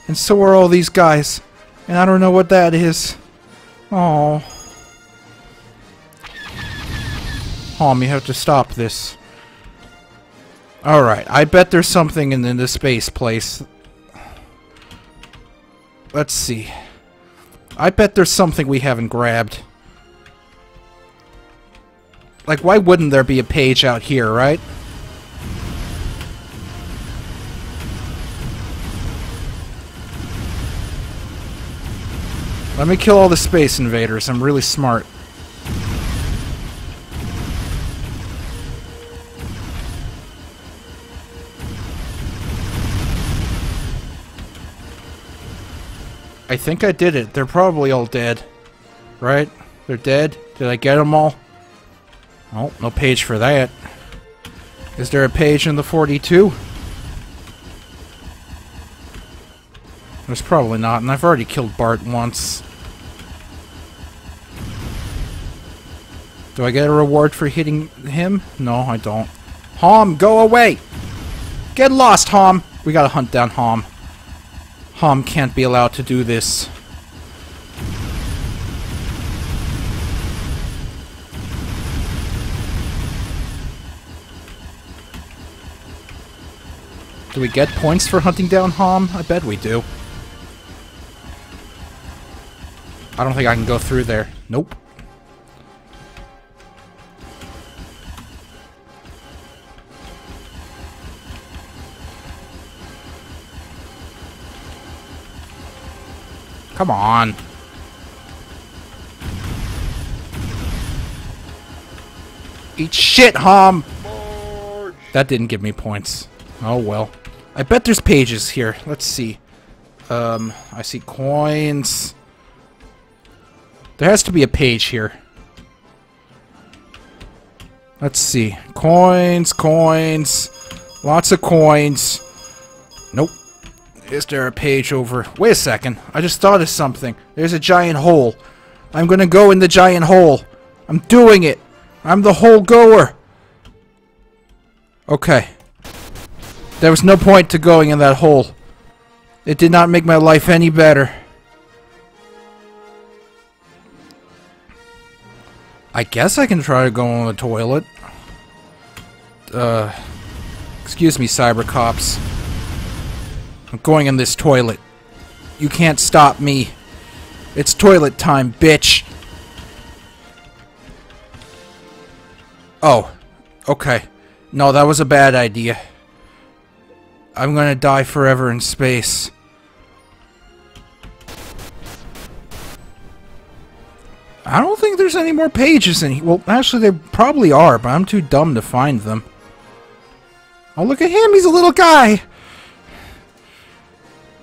And so are all these guys. And I don't know what that is. Oh. Hom, you have to stop this. Alright, I bet there's something in, in the space place. Let's see. I bet there's something we haven't grabbed. Like, why wouldn't there be a page out here, right? Let me kill all the space invaders. I'm really smart. I think I did it. They're probably all dead. Right? They're dead? Did I get them all? Oh, no page for that. Is there a page in the 42? There's probably not, and I've already killed Bart once. Do I get a reward for hitting him? No, I don't. Hom, go away! Get lost, Hom! We gotta hunt down Hom. Hom can't be allowed to do this. Do we get points for hunting down Hom? I bet we do. I don't think I can go through there. Nope. Come on. Eat shit, Hom! That didn't give me points. Oh well. I bet there's pages here. Let's see. Um, I see coins. There has to be a page here. Let's see. Coins, coins. Lots of coins. Is there a page over? Wait a second. I just thought of something. There's a giant hole. I'm gonna go in the giant hole. I'm doing it. I'm the hole goer. Okay. There was no point to going in that hole. It did not make my life any better. I guess I can try to go on the toilet. Uh, excuse me, cyber cops. Going in this toilet. You can't stop me. It's toilet time, bitch. Oh, okay. No, that was a bad idea. I'm gonna die forever in space. I don't think there's any more pages in here. Well, actually, there probably are, but I'm too dumb to find them. Oh, look at him! He's a little guy!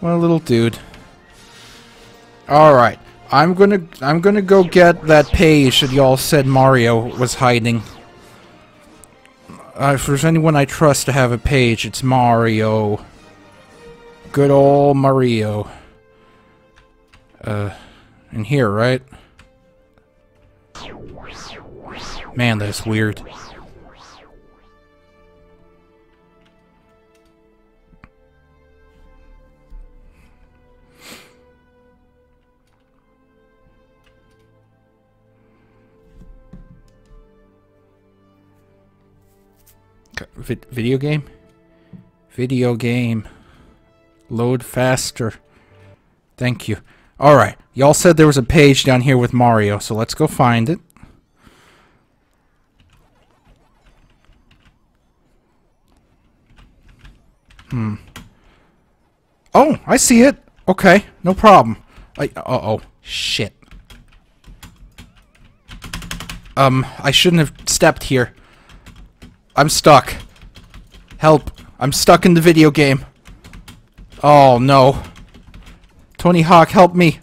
What little dude. Alright. I'm gonna I'm gonna go get that page that y'all said Mario was hiding. Uh, if there's anyone I trust to have a page, it's Mario. Good old Mario. Uh, in here, right? Man, that's weird. Vid video game? Video game. Load faster. Thank you. Alright, y'all said there was a page down here with Mario, so let's go find it. Hmm. Oh, I see it. Okay, no problem. I, uh-oh. Shit. Um, I shouldn't have stepped here. I'm stuck. Help. I'm stuck in the video game. Oh, no. Tony Hawk, help me.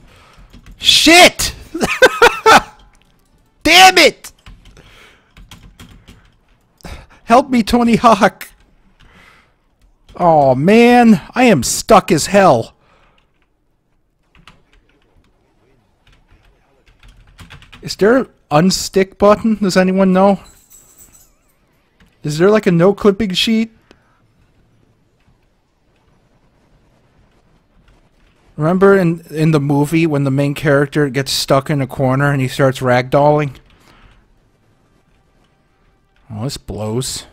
Shit! Damn it! Help me, Tony Hawk. Oh, man. I am stuck as hell. Is there an unstick button? Does anyone know? Is there like a no clipping sheet? Remember in in the movie when the main character gets stuck in a corner and he starts ragdolling? Oh, this blows.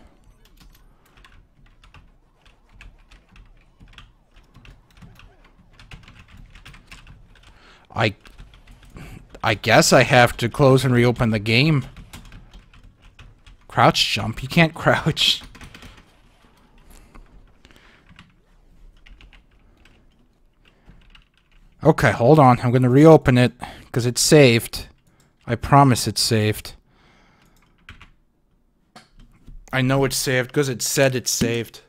I I guess I have to close and reopen the game. Crouch jump. You can't crouch. Okay, hold on. I'm going to reopen it because it's saved. I promise it's saved. I know it's saved because it said it's saved.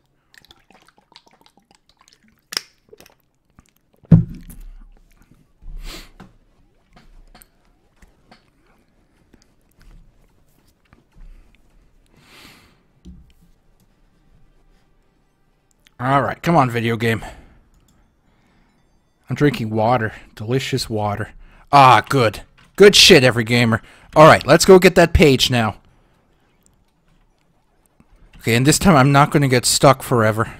Alright, come on, video game. I'm drinking water. Delicious water. Ah, good. Good shit, every gamer. Alright, let's go get that page now. Okay, and this time I'm not going to get stuck forever.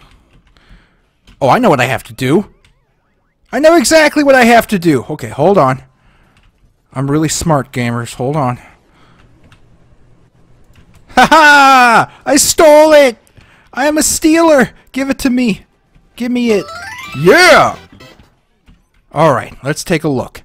Oh, I know what I have to do. I know exactly what I have to do. Okay, hold on. I'm really smart, gamers. Hold on. Ha ha! I stole it! I am a stealer! Give it to me. Give me it. Yeah! Alright, let's take a look.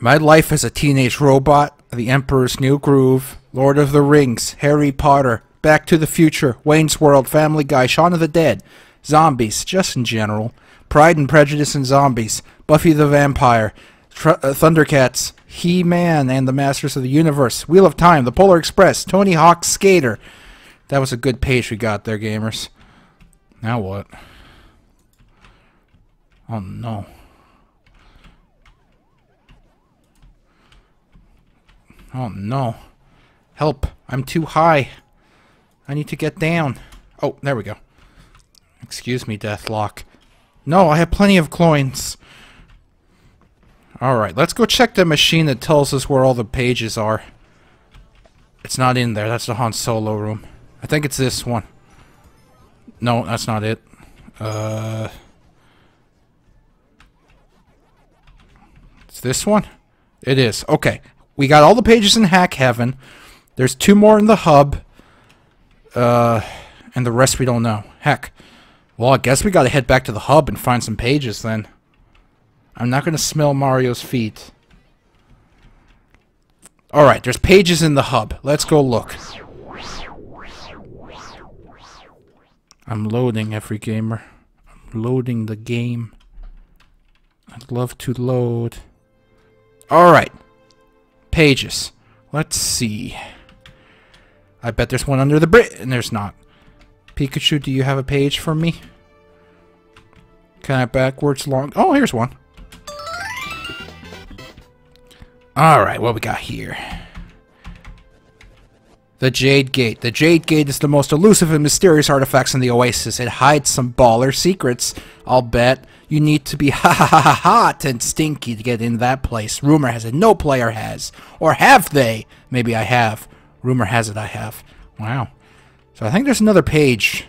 My life as a teenage robot, The Emperor's New Groove, Lord of the Rings, Harry Potter, Back to the Future, Wayne's World, Family Guy, Shaun of the Dead, Zombies, just in general, Pride and Prejudice and Zombies, Buffy the Vampire, Tr uh, Thundercats, He-Man and the Masters of the Universe, Wheel of Time, The Polar Express, Tony Hawk's Skater. That was a good page we got there, gamers. Now what? Oh no. Oh no. Help. I'm too high. I need to get down. Oh, there we go. Excuse me, Deathlock. No, I have plenty of coins. Alright, let's go check the machine that tells us where all the pages are. It's not in there. That's the Han Solo room. I think it's this one. No, that's not it. Uh... this one? It is. Okay. We got all the pages in Hack Heaven. There's two more in the hub. Uh, and the rest we don't know. Heck. Well, I guess we gotta head back to the hub and find some pages then. I'm not gonna smell Mario's feet. Alright, there's pages in the hub. Let's go look. I'm loading every gamer. I'm loading the game. I'd love to load. Alright. Pages. Let's see. I bet there's one under the bridge. And there's not. Pikachu, do you have a page for me? Can I backwards long? Oh, here's one. Alright, what we got here? The Jade Gate. The Jade Gate is the most elusive and mysterious artifacts in the Oasis. It hides some baller secrets. I'll bet you need to be ha ha ha hot and stinky to get in that place. Rumor has it no player has. Or have they? Maybe I have. Rumor has it I have. Wow. So I think there's another page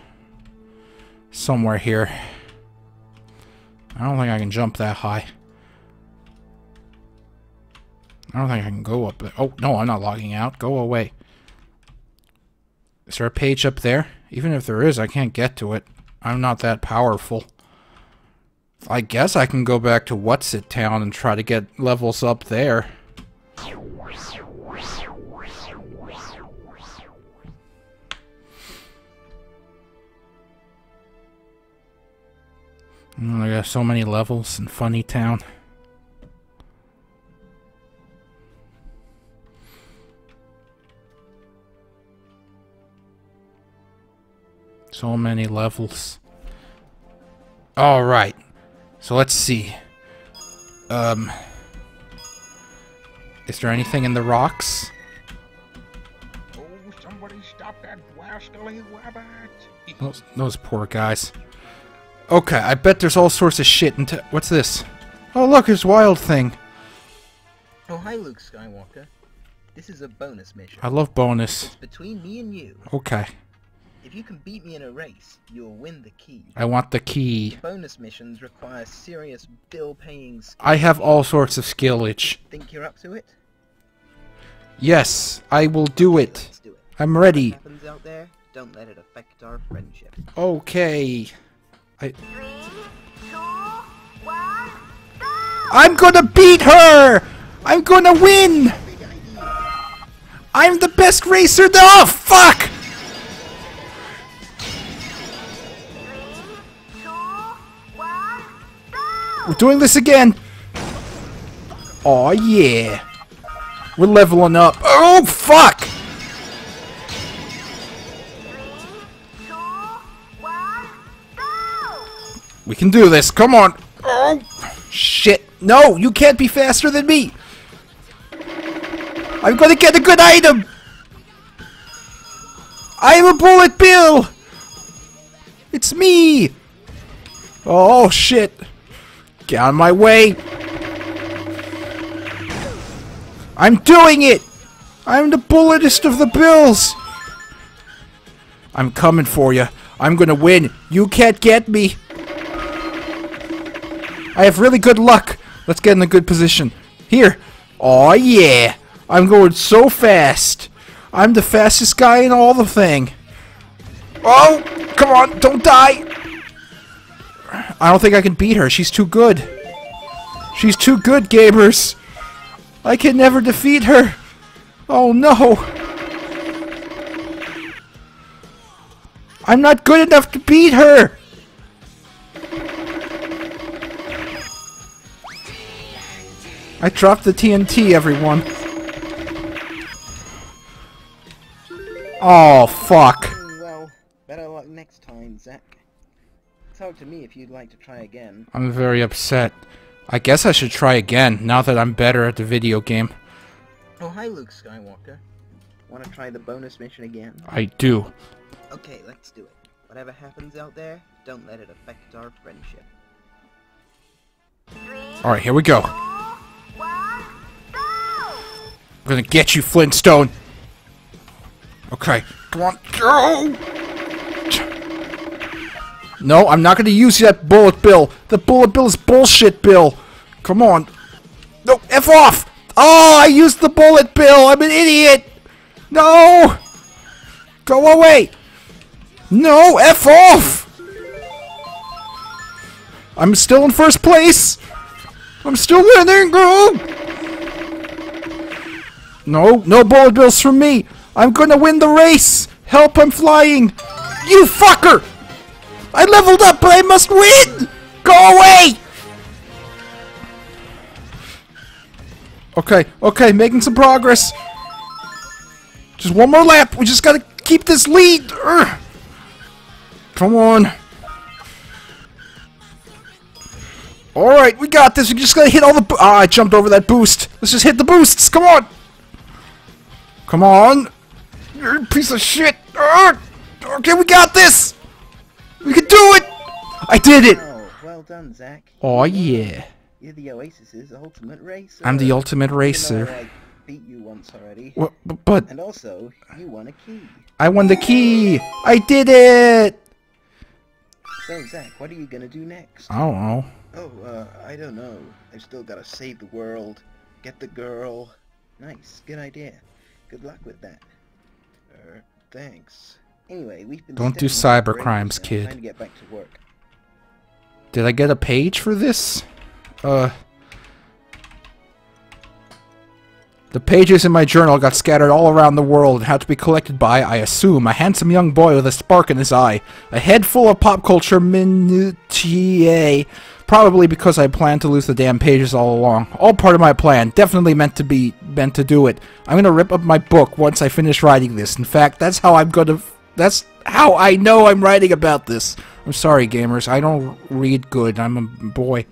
somewhere here. I don't think I can jump that high. I don't think I can go up there. Oh, no, I'm not logging out. Go away. Is there a page up there? Even if there is, I can't get to it. I'm not that powerful. I guess I can go back to What's It Town and try to get levels up there. Oh, I got so many levels in Funny Town. So many levels. Alright. So let's see. Um... Is there anything in the rocks? Oh, somebody stop that rascally rabbit! Those, those poor guys. Okay, I bet there's all sorts of shit into... What's this? Oh, look, there's Wild Thing. Oh, hi, Luke Skywalker. This is a bonus mission. I love bonus. It's between me and you. Okay. If you can beat me in a race, you'll win the key. I want the key. Bonus missions require serious bill-paying skill. I have all sorts of skillage. Think you're up to it? Yes, I will do it. Let's do it. I'm What ready. happens out there, don't let it affect our friendship. Okay. I... I'm gonna beat her! I'm gonna win! I'm the best racer! Oh, fuck! We're doing this again! Oh yeah! We're leveling up. Oh, fuck! We can do this. Come on. Oh, shit. No, you can't be faster than me. I'm gonna get a good item. I am a bullet bill. It's me. Oh, shit. Get out of my way. I'm doing it. I'm the bulletest of the bills. I'm coming for you. I'm gonna win. You can't get me. I have really good luck. Let's get in a good position. Here. Oh yeah. I'm going so fast. I'm the fastest guy in all the thing. Oh, come on, don't die. I don't think I can beat her. She's too good. She's too good, gamers. I can never defeat her. Oh no. I'm not good enough to beat her. I dropped the TNT, everyone. Oh, fuck. Talk to me if you'd like to try again. I'm very upset. I guess I should try again, now that I'm better at the video game. Oh, hi, Luke Skywalker. Want to try the bonus mission again? I do. Okay, let's do it. Whatever happens out there, don't let it affect our friendship. Alright, here we go. I'm gonna get you, Flintstone. Okay, come on, go! No, I'm not gonna use that bullet bill. The bullet bill is bullshit, Bill. Come on. No, F off! Oh, I used the bullet bill! I'm an idiot! No! Go away! No, F off! I'm still in first place! I'm still winning! Go! No, no bullet bills from me! I'm gonna win the race! Help, I'm flying! You fucker! I leveled up, but I must win! Go away! Okay, okay, making some progress. Just one more lap. We just gotta keep this lead. Urgh. Come on. Alright, we got this. We just gotta hit all the... Ah, I jumped over that boost. Let's just hit the boosts. Come on. Come on. You piece of shit. Urgh. Okay, we got this. We can do it. I did it. Oh, well done, Zack. Oh, yeah. You're the Oasis's ultimate racer. I'm the ultimate racer. I beat you once already. What, but And also, you won a key. I won the key. I did it. So, Zack, what are you gonna do next? I don't know. Oh, uh, I don't know. I've still gotta save the world, get the girl. Nice, good idea. Good luck with that. Er, thanks. Anyway, we've been Don't do cyber crimes, kid. To get back to work. Did I get a page for this? Uh. The pages in my journal got scattered all around the world and had to be collected by, I assume, a handsome young boy with a spark in his eye. A head full of pop culture minutiae. Probably because I planned to lose the damn pages all along. All part of my plan. Definitely meant to be meant to do it. I'm gonna rip up my book once I finish writing this. In fact, that's how I'm gonna. That's how I know I'm writing about this. I'm sorry, gamers. I don't read good. I'm a boy.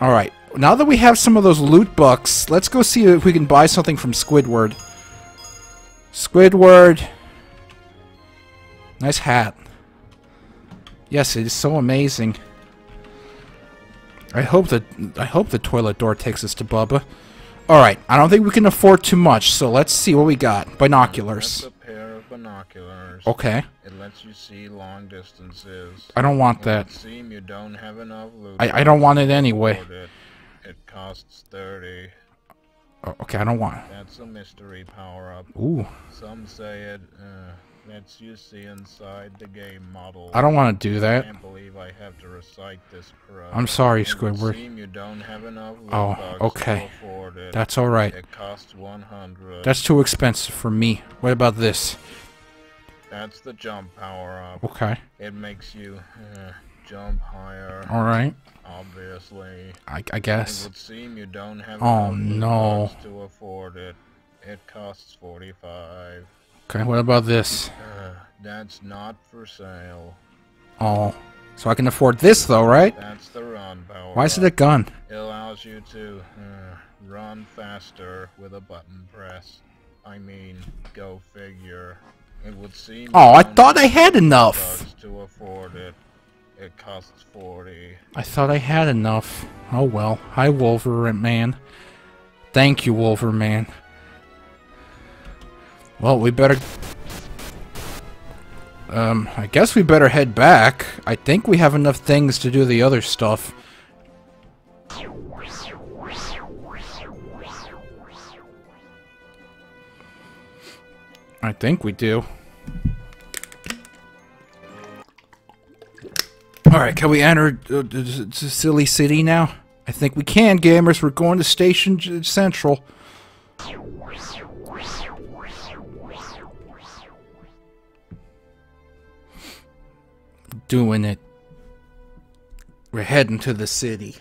Alright. Now that we have some of those loot bucks, let's go see if we can buy something from Squidward. Squidward. Nice hat. Yes, it is so amazing. I hope that I hope the toilet door takes us to Bubba. Alright, I don't think we can afford too much, so let's see what we got. Binoculars. Binoculars. Okay. It lets you see long distances. I don't want It that. seem you don't have enough loot. I, I don't want it anyway. It. it costs 30. Oh, okay, I don't want. That's a mystery power-up. Ooh. Some say it uh, lets you see inside the game model. I don't want to do I that. can't believe I have to recite this crud. I'm sorry, It Squidward. you don't have enough Oh, okay. It. That's alright. It costs 100. That's too expensive for me. What about this? That's the jump power up. Okay. It makes you uh, jump higher, Alright. obviously. I, I It guess. would seem you don't have Oh, enough no. To afford it. It costs 45. Okay, what about this? Uh, that's not for sale. Oh. So I can afford this though, right? That's the run power. Why is it a gun? It allows you to uh, run faster with a button press. I mean, go figure. It would seem. Oh, I thought I had enough. To afford it, it costs 40. I thought I had enough. Oh well. Hi, Wolverine Man. Thank you, Wolverine. Well, we better... Um, I guess we better head back. I think we have enough things to do the other stuff. I think we do. Alright, can we enter uh, Silly City now? I think we can, gamers. We're going to Station Central. Doing it. We're heading to the city.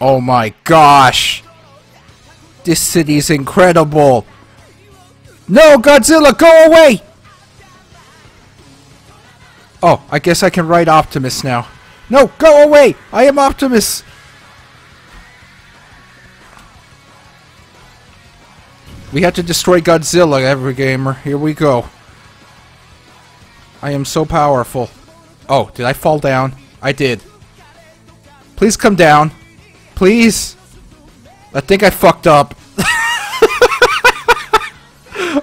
Oh my gosh! This city's incredible! No, Godzilla, go away! Oh, I guess I can write Optimus now. No, go away! I am Optimus! We have to destroy Godzilla, every gamer. Here we go. I am so powerful. Oh, did I fall down? I did. Please come down. Please. I think I fucked up.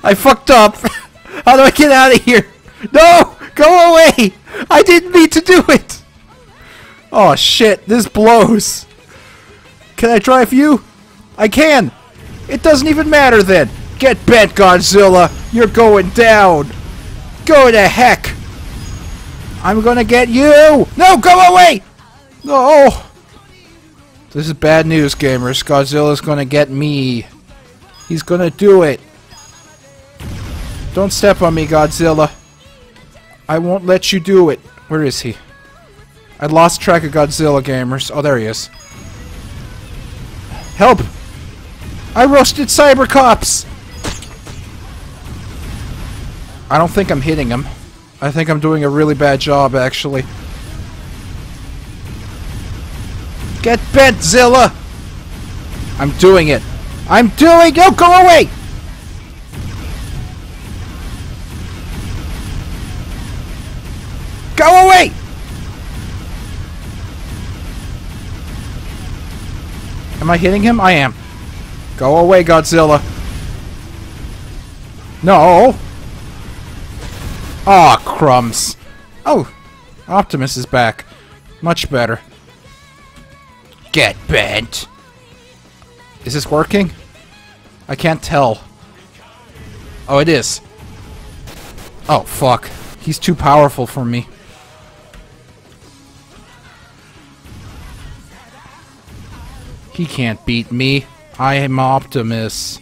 I fucked up. How do I get out of here? No! Go away! I didn't mean to do it! Oh shit, this blows. Can I drive you? I can! It doesn't even matter then! Get bent, Godzilla! You're going down! Go to heck! I'm gonna get you! No, go away! No! This is bad news, gamers. Godzilla's gonna get me. He's gonna do it. Don't step on me, Godzilla. I won't let you do it. Where is he? I lost track of Godzilla, gamers. Oh, there he is. Help! I roasted Cybercops! I don't think I'm hitting him. I think I'm doing a really bad job, actually. Get bent, Zilla! I'm doing it. I'm doing- No, go away! Go away! Am I hitting him? I am. Go away, Godzilla. No! Aw, crumbs. Oh, Optimus is back. Much better. Get bent. Is this working? I can't tell. Oh, it is. Oh, fuck. He's too powerful for me. He can't beat me. I am Optimus.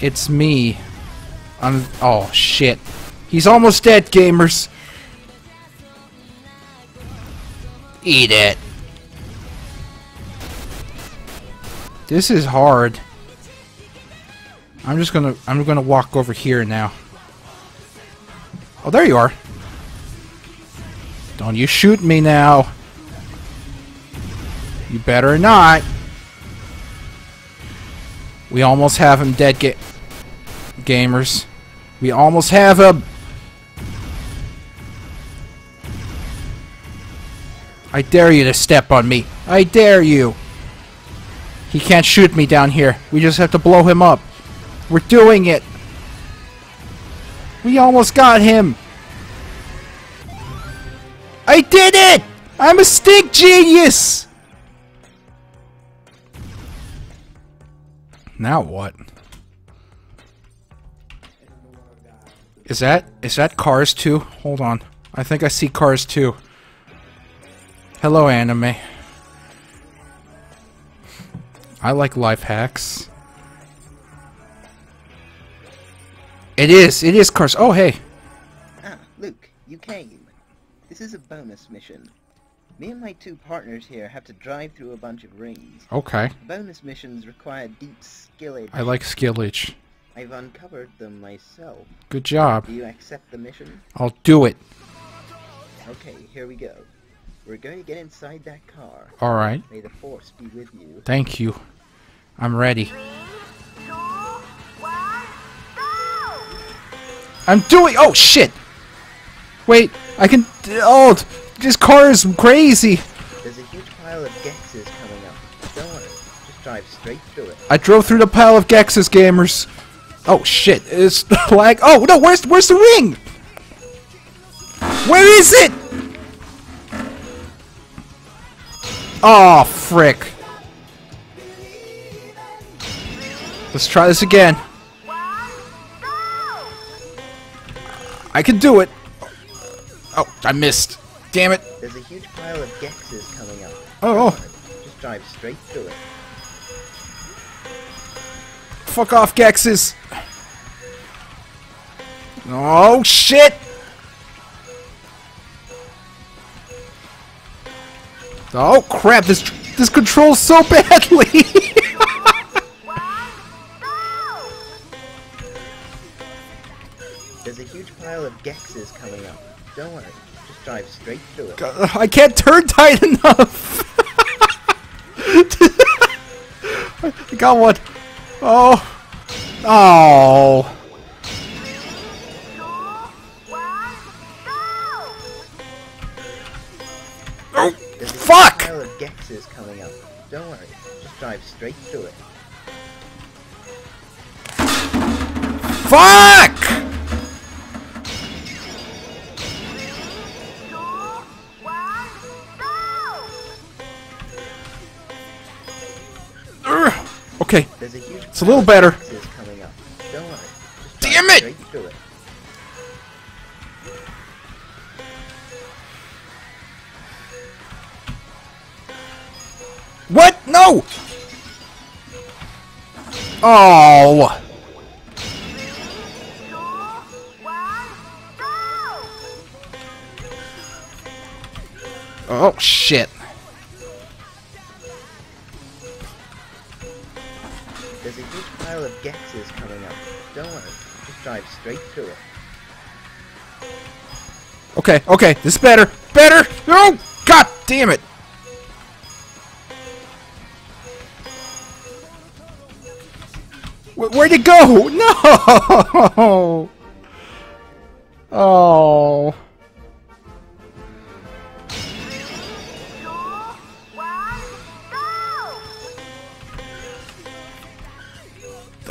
It's me. I'm. Oh, shit. He's almost dead, gamers. Eat it. This is hard. I'm just gonna. I'm gonna walk over here now. Oh, there you are. Don't you shoot me now. You better not. We almost have him dead, ga gamers. We almost have him. I dare you to step on me. I dare you. He can't shoot me down here. We just have to blow him up. We're doing it. We almost got him. I did it! I'm a stink genius! Now what? Is that is that Cars 2? Hold on. I think I see Cars 2. Hello anime. I like life hacks. It is. It is Cars. Oh, hey. Ah, Luke, you came. This is a bonus mission. Me and my two partners here have to drive through a bunch of rings. Okay. Bonus missions require deep skillage. I like skillage. I've uncovered them myself. Good job. Do you accept the mission? I'll do it. Okay, here we go. We're going to get inside that car. All right. May the force be with you. Thank you. I'm ready. Three, two, one, go! I'm doing. Oh shit! Wait, I can. Oh, this car is crazy. There's a huge pile of Gexes coming up. Don't worry, just drive straight through it. I drove through the pile of Gexes gamers. Oh shit! It's lag. Oh no! Where's where's the ring? Where is it? Oh frick! Let's try this again. I can do it. Oh, I missed. Damn it. There's a huge pile of Gexes coming up. Oh, oh. Just drive straight through it. Fuck off, Gexes. Oh shit! Oh crap! This this controls so badly. There's a huge pile of Gexes coming up. Don't worry, just drive straight through it. I can't turn tight enough. I got one. Oh. Oh. Oh. There's Fuck! pile of Gexes coming up. Don't worry, just drive straight through it. Fuck! Okay, a It's a little better. Gexes coming up. Don't worry, Damn it! it. What? No! Oh! Oh, shit. Pile of Gexes coming up. Don't worry, just drive straight through it. Okay, okay, this is better. Better! No! God damn it! Where'd it go? No! Oh.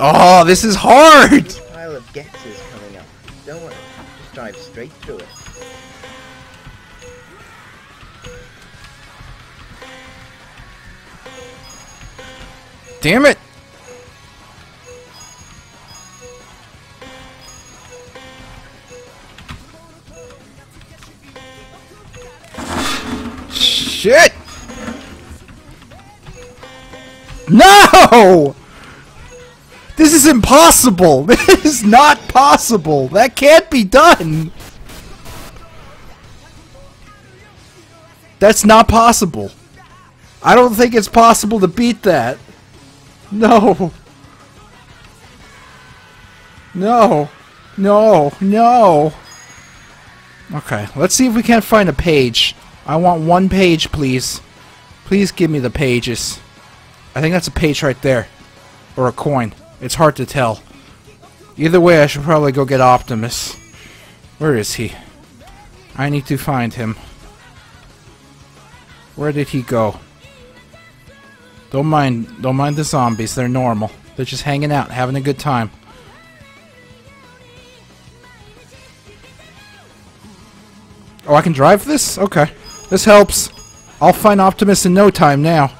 Oh, this is hard! Huge pile of coming up. Don't worry, just drive straight through it. Damn it! Shit! No! This is impossible! This is not possible! That can't be done! That's not possible. I don't think it's possible to beat that. No. No. No. No. Okay, let's see if we can't find a page. I want one page, please. Please give me the pages. I think that's a page right there. Or a coin. It's hard to tell. Either way, I should probably go get Optimus. Where is he? I need to find him. Where did he go? Don't mind, don't mind the zombies. They're normal. They're just hanging out, having a good time. Oh, I can drive this? Okay. This helps. I'll find Optimus in no time now.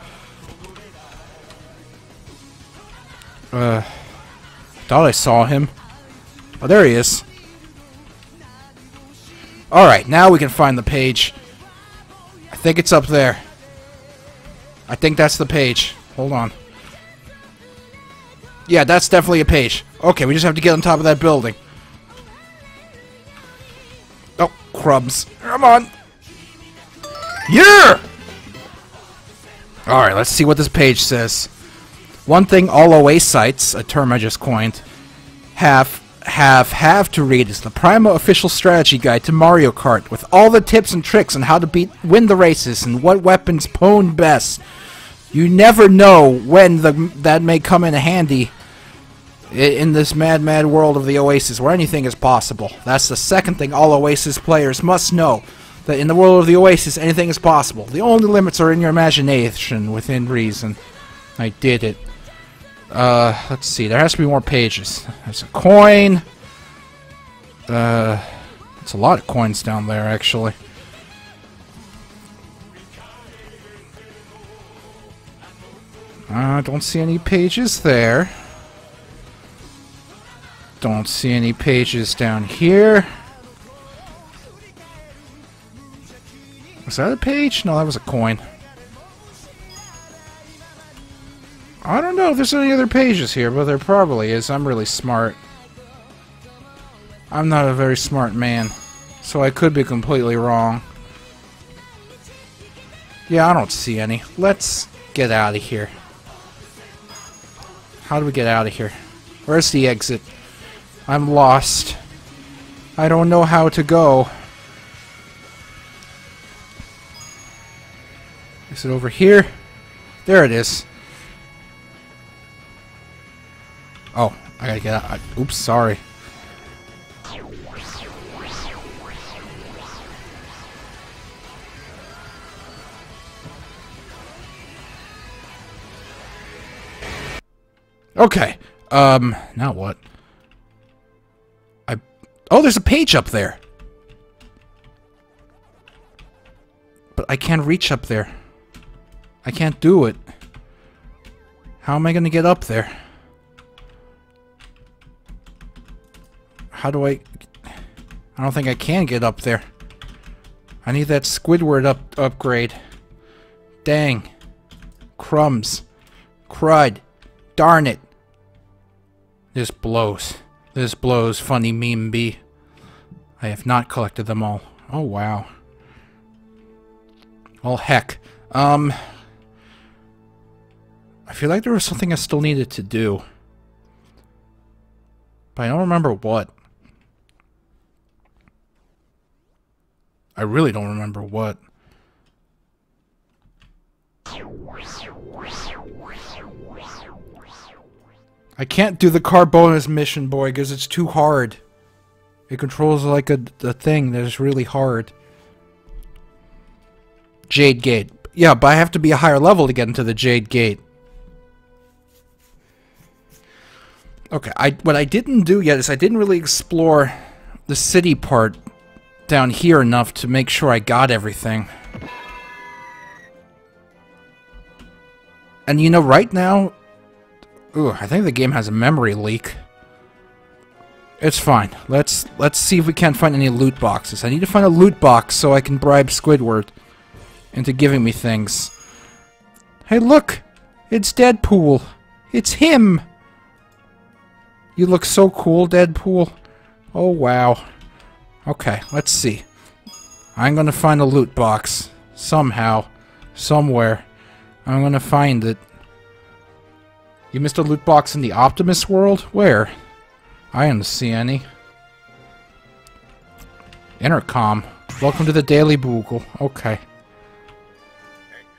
Uh, thought I saw him. Oh, there he is. Alright, now we can find the page. I think it's up there. I think that's the page. Hold on. Yeah, that's definitely a page. Okay, we just have to get on top of that building. Oh, crumbs. Come on. Yeah! Alright, let's see what this page says. One thing all OA sites, a term I just coined, have have have to read is the Prima official strategy guide to Mario Kart with all the tips and tricks on how to beat win the races and what weapons pwn best. You never know when the that may come in handy in this mad mad world of the Oasis where anything is possible. That's the second thing all Oasis players must know. That in the world of the Oasis anything is possible. The only limits are in your imagination within reason. I did it. Uh, let's see. There has to be more pages. There's a coin. Uh, it's a lot of coins down there, actually. Uh, don't see any pages there. Don't see any pages down here. Was that a page? No, that was a coin. I don't know if there's any other pages here, but there probably is. I'm really smart. I'm not a very smart man, so I could be completely wrong. Yeah, I don't see any. Let's get out of here. How do we get out of here? Where's the exit? I'm lost. I don't know how to go. Is it over here? There it is. Oh, I gotta get out. I, oops, sorry. Okay. Um, now what? I... Oh, there's a page up there! But I can't reach up there. I can't do it. How am I gonna get up there? How do I... I don't think I can get up there. I need that Squidward up upgrade. Dang. Crumbs. Crud. Darn it. This blows. This blows, funny meme B. I have not collected them all. Oh, wow. Oh, heck. Um... I feel like there was something I still needed to do. But I don't remember what. I really don't remember what. I can't do the car bonus mission, boy, because it's too hard. It controls like a, a thing that is really hard. Jade Gate. Yeah, but I have to be a higher level to get into the Jade Gate. Okay, I what I didn't do yet is I didn't really explore the city part down here enough to make sure I got everything. And you know, right now, ooh, I think the game has a memory leak. It's fine. Let's let's see if we can't find any loot boxes. I need to find a loot box so I can bribe Squidward into giving me things. Hey, look! It's Deadpool. It's him. You look so cool, Deadpool. Oh wow. Okay, let's see. I'm gonna find a loot box. Somehow. Somewhere. I'm gonna find it. You missed a loot box in the Optimus world? Where? I didn't see any. Intercom. Welcome to the Daily Bugle. Okay. Hey,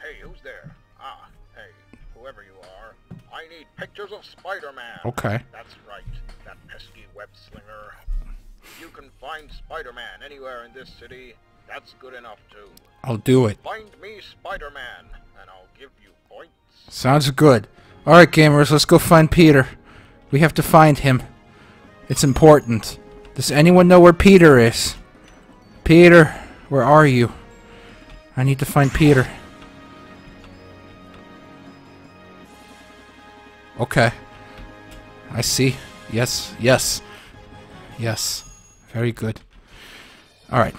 hey, who's there? Ah, hey, whoever you are. I need pictures of Spider-Man. Okay. That's Spider-Man anywhere in this city, that's good enough too. I'll do it. Find me Spider-Man, and I'll give you points. Sounds good. Alright, gamers, let's go find Peter. We have to find him. It's important. Does anyone know where Peter is? Peter, where are you? I need to find Peter. Okay. I see. Yes, yes. Yes. Very good. Alright.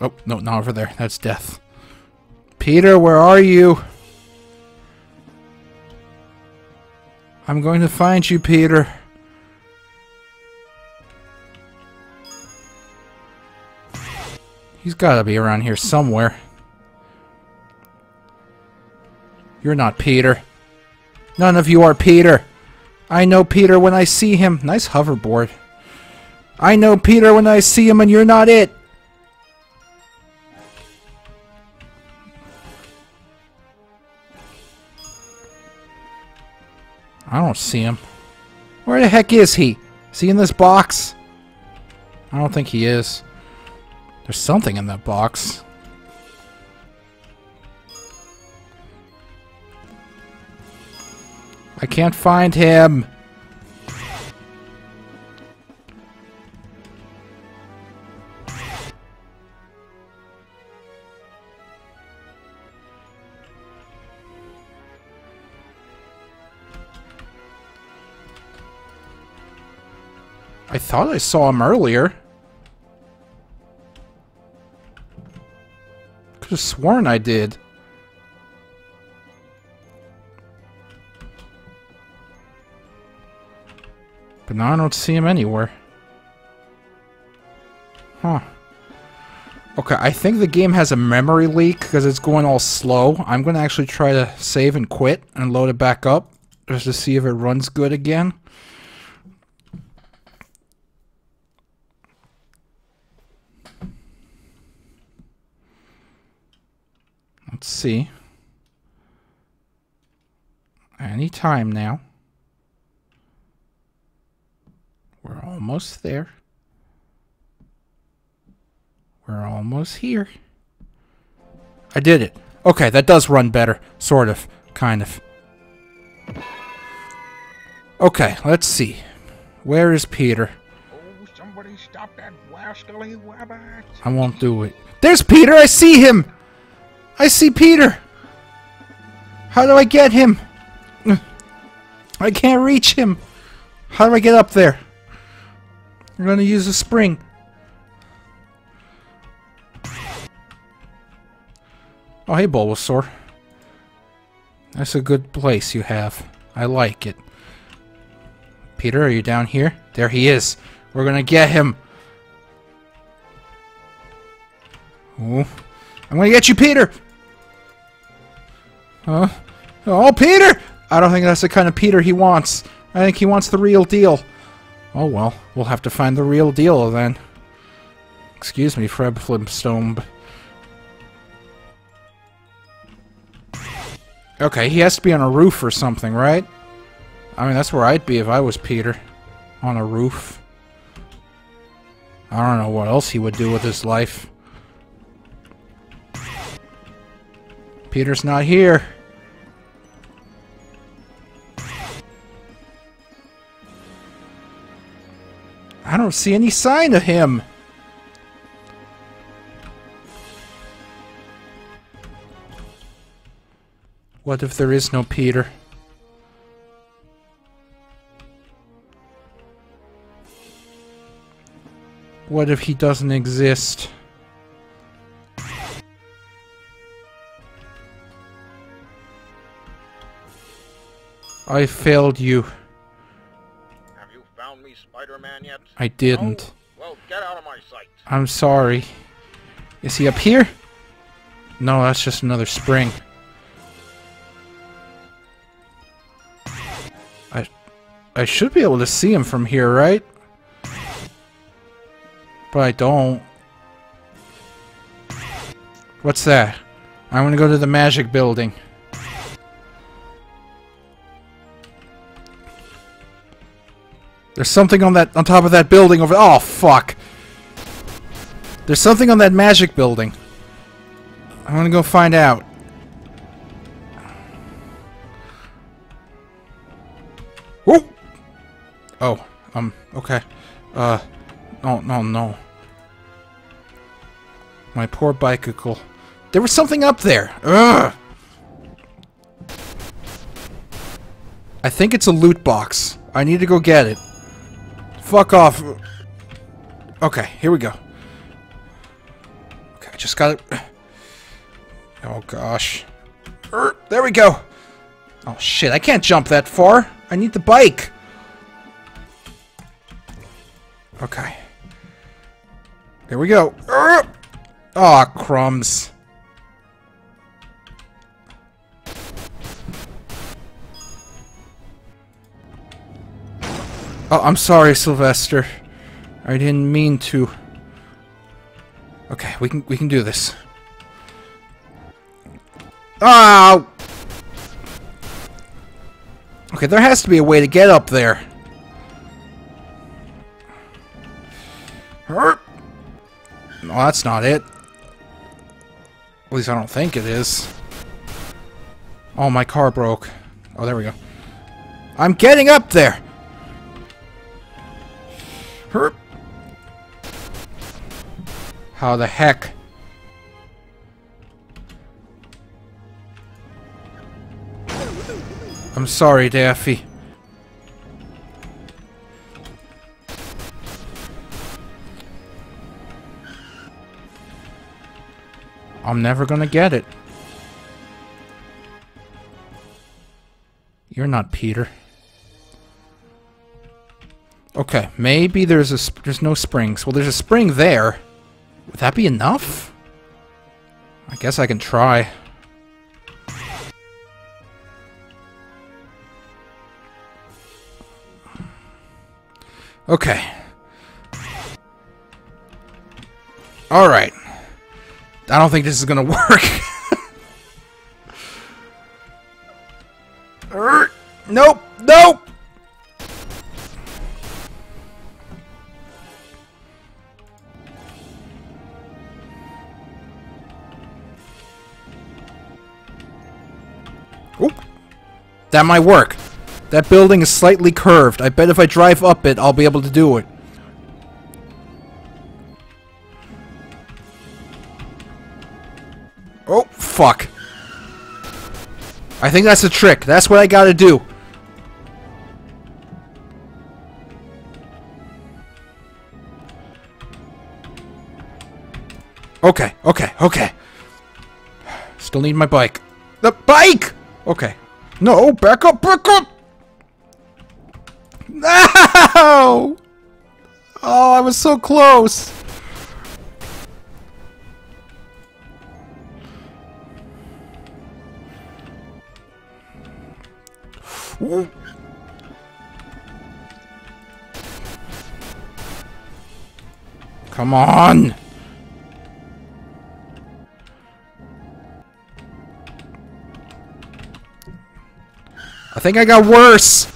Oh, no, not over there. That's death. Peter, where are you? I'm going to find you, Peter. He's gotta be around here somewhere. You're not Peter. None of you are Peter. I know Peter when I see him. Nice hoverboard. I know Peter when I see him and you're not it. I don't see him. Where the heck is he? Is he in this box? I don't think he is. There's something in that box. I can't find him. I thought I saw him earlier. Could have sworn I did. But now I don't see him anywhere. Huh. Okay, I think the game has a memory leak because it's going all slow. I'm going to actually try to save and quit and load it back up just to see if it runs good again. Let's see. Any time now. We're almost there. We're almost here. I did it. Okay, that does run better. Sort of. Kind of. Okay, let's see. Where is Peter? Oh, somebody stop that rascally wabbit! I won't do it. There's Peter! I see him! I see Peter! How do I get him? I can't reach him. How do I get up there? I'm gonna use a spring. Oh, hey, Bulbasaur. That's a good place you have. I like it. Peter, are you down here? There he is. We're gonna get him. Oh, I'm gonna get you, Peter! Huh? Oh, Peter! I don't think that's the kind of Peter he wants. I think he wants the real deal. Oh well, we'll have to find the real deal then. Excuse me, Fred Flintstone. Okay, he has to be on a roof or something, right? I mean, that's where I'd be if I was Peter. On a roof. I don't know what else he would do with his life. Peter's not here. I don't see any sign of him. What if there is no Peter? What if he doesn't exist? I failed you. Have you found me, Spider-Man, yet? I didn't. No? Well, get out of my sight. I'm sorry. Is he up here? No, that's just another spring. I I should be able to see him from here, right? But I don't. What's that? I'm gonna go to the magic building. There's something on that on top of that building over Oh fuck. There's something on that magic building. I'm gonna go find out. Whoa! Oh, um, okay. Uh, no, no, no. My poor bicycle. There was something up there. Ugh! I think it's a loot box. I need to go get it. Fuck off. Okay, here we go. Okay, I just got it. Oh gosh. Er, there we go. Oh shit, I can't jump that far. I need the bike. Okay. Here we go. Aw, oh, crumbs. Oh, I'm sorry, Sylvester. I didn't mean to. Okay, we can we can do this. Oh! Okay, there has to be a way to get up there. No, that's not it. At least I don't think it is. Oh, my car broke. Oh, there we go. I'm getting up there! How the heck? I'm sorry, Daffy. I'm never gonna get it. You're not Peter. Okay, maybe there's a there's no springs. Well, there's a spring there. Would that be enough? I guess I can try. Okay. Alright. I don't think this is gonna work. That might work. That building is slightly curved. I bet if I drive up it, I'll be able to do it. Oh, fuck. I think that's a trick. That's what I gotta do. Okay, okay, okay. Still need my bike. The bike! Okay. No, back up, back up! No! Oh, I was so close. Come on! Think I got worse!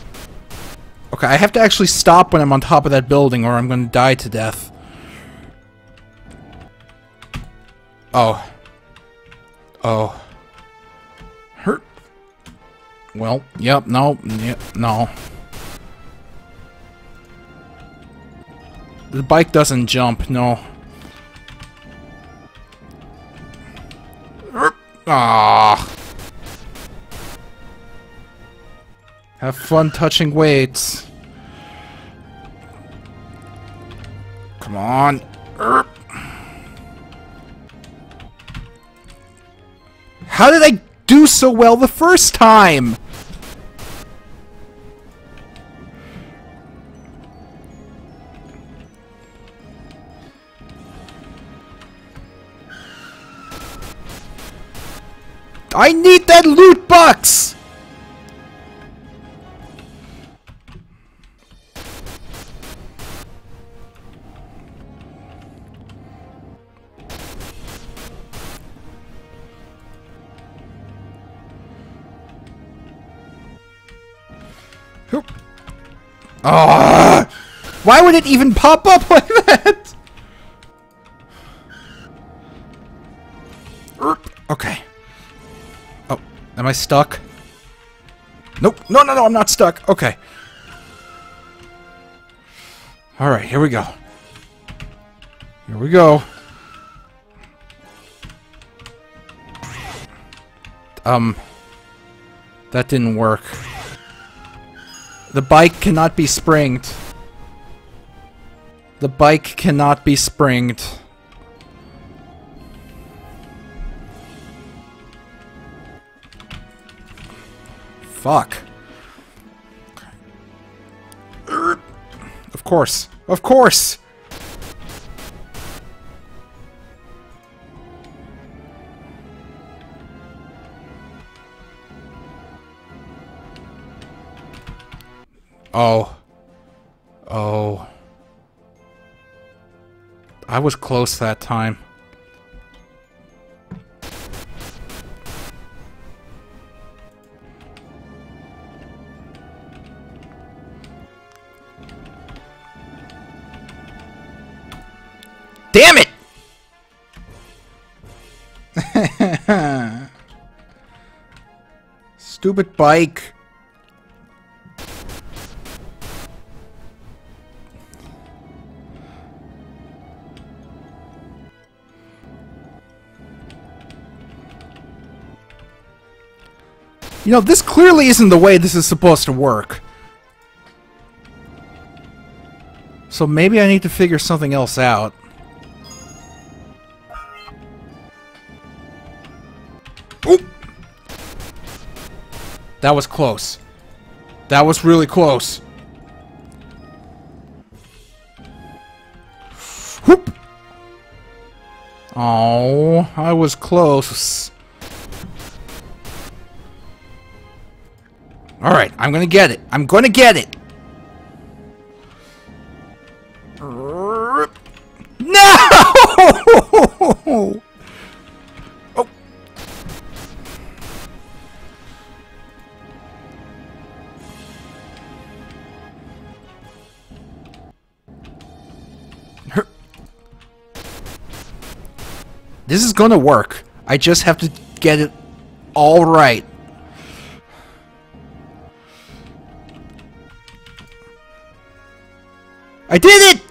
Okay, I have to actually stop when I'm on top of that building or I'm gonna die to death. Oh. Oh. Hurt. Well, yep, no, yep, no. The bike doesn't jump, no. Ah. Have fun touching weights. Come on. Erp. How did I do so well the first time? I need that loot box! Ah! Why would it even pop up like that? Okay. Oh, am I stuck? Nope. No, no, no, I'm not stuck. Okay. Alright, here we go. Here we go. Um, that didn't work. The bike cannot be springed. The bike cannot be springed. Fuck. Of course. Of course! Oh. Oh. I was close that time. Damn it! Stupid bike. You know, this clearly isn't the way this is supposed to work. So maybe I need to figure something else out. Oop! That was close. That was really close. Whoop! Oh, I was close. I'm gonna get it. I'm gonna get it! No! Oh. This is gonna work. I just have to get it all right. I did it!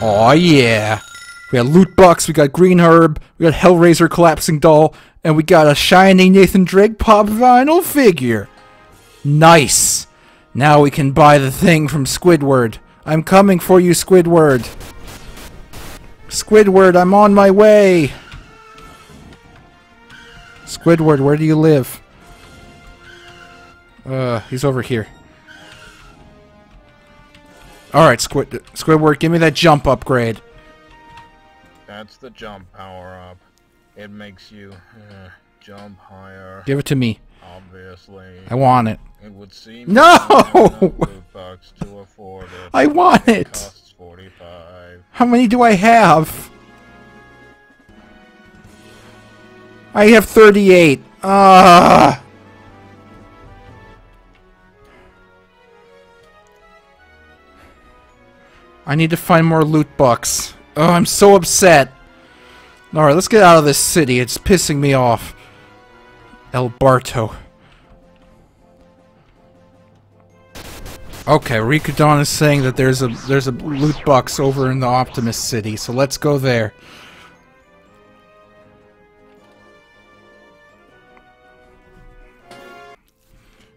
Oh yeah. We got loot box, we got green herb, we got Hellraiser collapsing doll, and we got a shiny Nathan Drake pop vinyl figure. Nice. Now we can buy the thing from Squidward. I'm coming for you, Squidward. Squidward, I'm on my way. Squidward, where do you live? Uh, he's over here. Alright, Squid Squidward, give me that jump upgrade. That's the jump power up. It makes you uh, jump higher. Give it to me. Obviously, I want it. it would seem No! that you have enough loot bucks to afford it. I want it! costs 45. How many do I have? I have 38. Ah. I need to find more loot bucks. Oh, I'm so upset. Alright, let's get out of this city. It's pissing me off. El Barto. Okay, Rikudon is saying that there's a there's a loot box over in the Optimus City, so let's go there.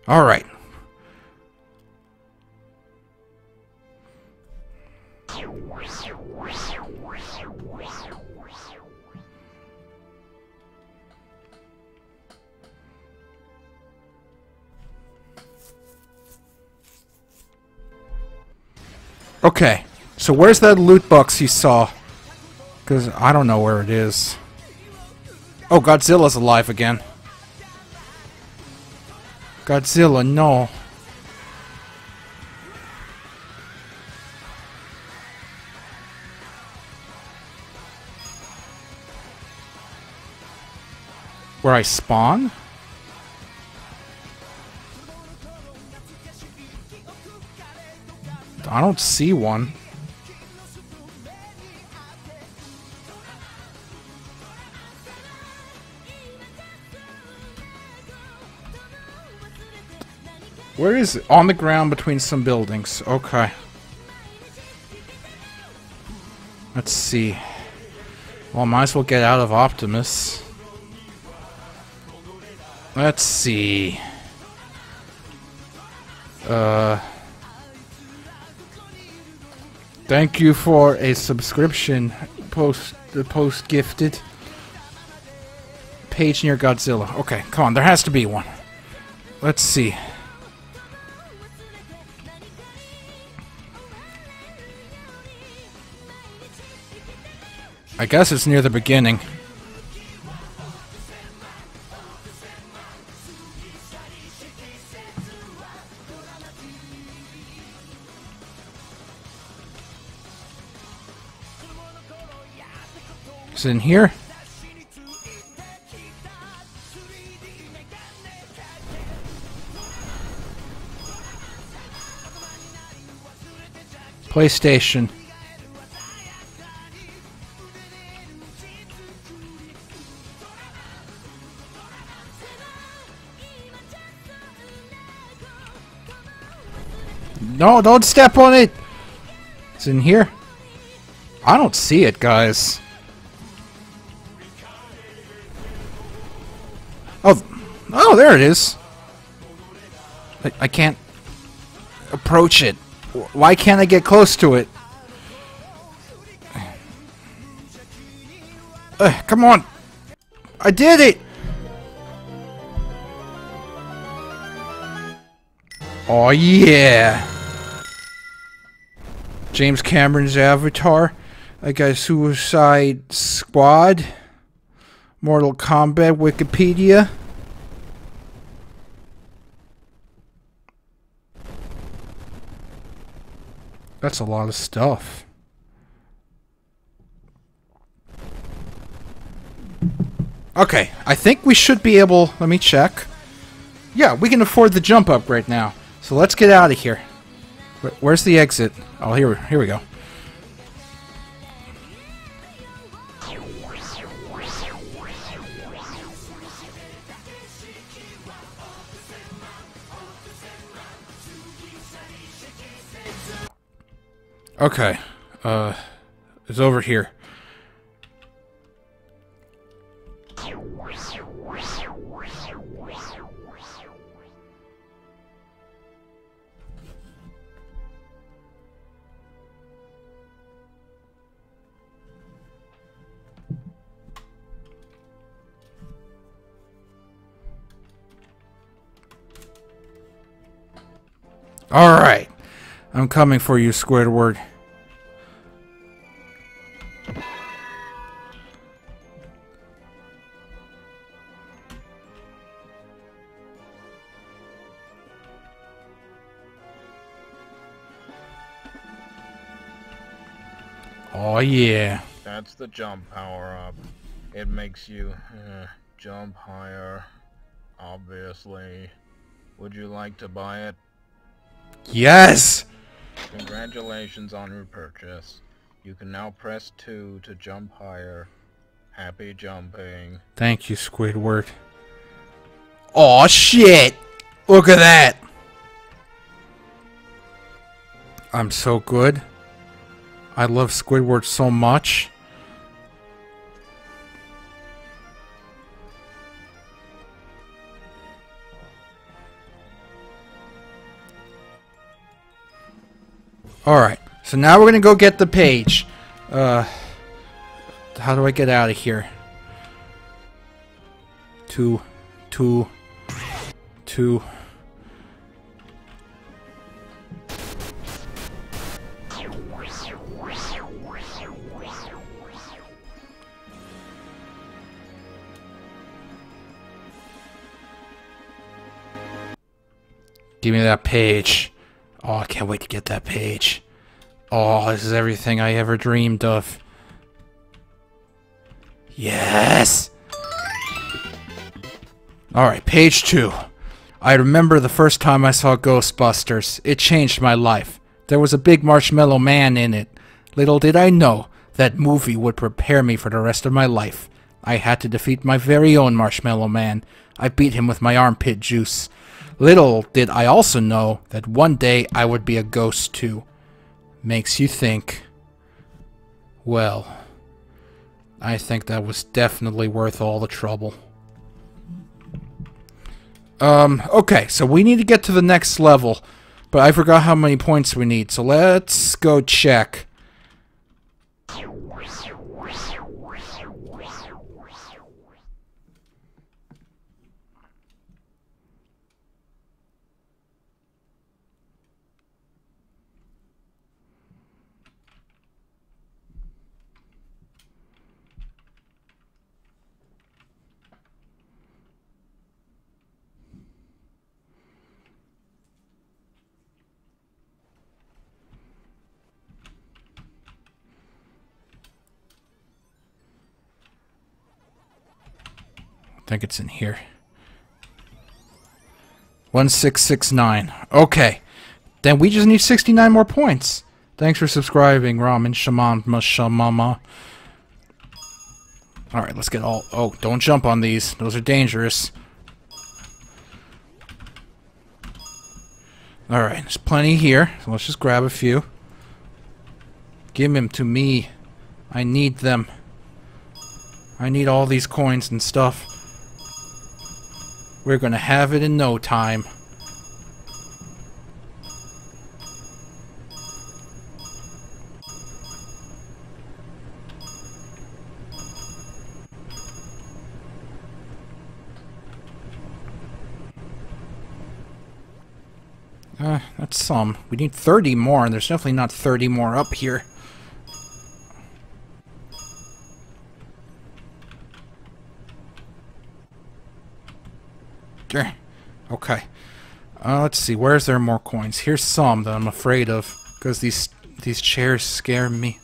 All right. Okay, so where's that loot box you saw? Because I don't know where it is. Oh, Godzilla's alive again. Godzilla, no. Where I spawn? I don't see one. Where is it? On the ground between some buildings. Okay. Let's see. Well, might as well get out of Optimus. Let's see. Uh. Thank you for a subscription post the post gifted. Page near Godzilla. Okay, come on, there has to be one. Let's see. I guess it's near the beginning. In here? PlayStation. No, don't step on it! It's in here. I don't see it, guys. Oh, oh, there it is. I, I can't approach it. Why can't I get close to it? Uh, come on. I did it! Oh yeah! James Cameron's Avatar. I got Suicide Squad. Mortal Kombat Wikipedia. That's a lot of stuff. Okay, I think we should be able... Let me check. Yeah, we can afford the jump up right now. So let's get out of here. Wh- Where's the exit? Oh, here, here we go. Okay. Uh, it's over here. All right. I'm coming for you, Squidward. Oh yeah. That's the jump power up. It makes you uh, jump higher, obviously. Would you like to buy it? Yes. Congratulations on your purchase. You can now press 2 to jump higher. Happy jumping. Thank you, Squidward. Oh shit! Look at that. I'm so good. I love Squidward so much. Alright, so now we're gonna go get the page. Uh, how do I get out of here? Two, two, two. Give me that page. Oh, I can't wait to get that page. Oh, this is everything I ever dreamed of. Yes! Alright, page two. I remember the first time I saw Ghostbusters. It changed my life. There was a big marshmallow man in it. Little did I know that movie would prepare me for the rest of my life. I had to defeat my very own marshmallow man. I beat him with my armpit juice. Little did I also know that one day I would be a ghost too. Makes you think. Well, I think that was definitely worth all the trouble. Um, okay, so we need to get to the next level, but I forgot how many points we need, so let's go check. I think it's in here. 1669. Okay. Then we just need 69 more points. Thanks for subscribing, Ramen Shaman Shamama. Alright, let's get all... Oh, don't jump on these. Those are dangerous. Alright, there's plenty here. So let's just grab a few. Give them to me. I need them. I need all these coins and stuff. We're gonna have it in no time. Uh, that's some. We need 30 more, and there's definitely not 30 more up here. Okay. Uh, let's see. Where's there more coins? Here's some that I'm afraid of because these these chairs scare me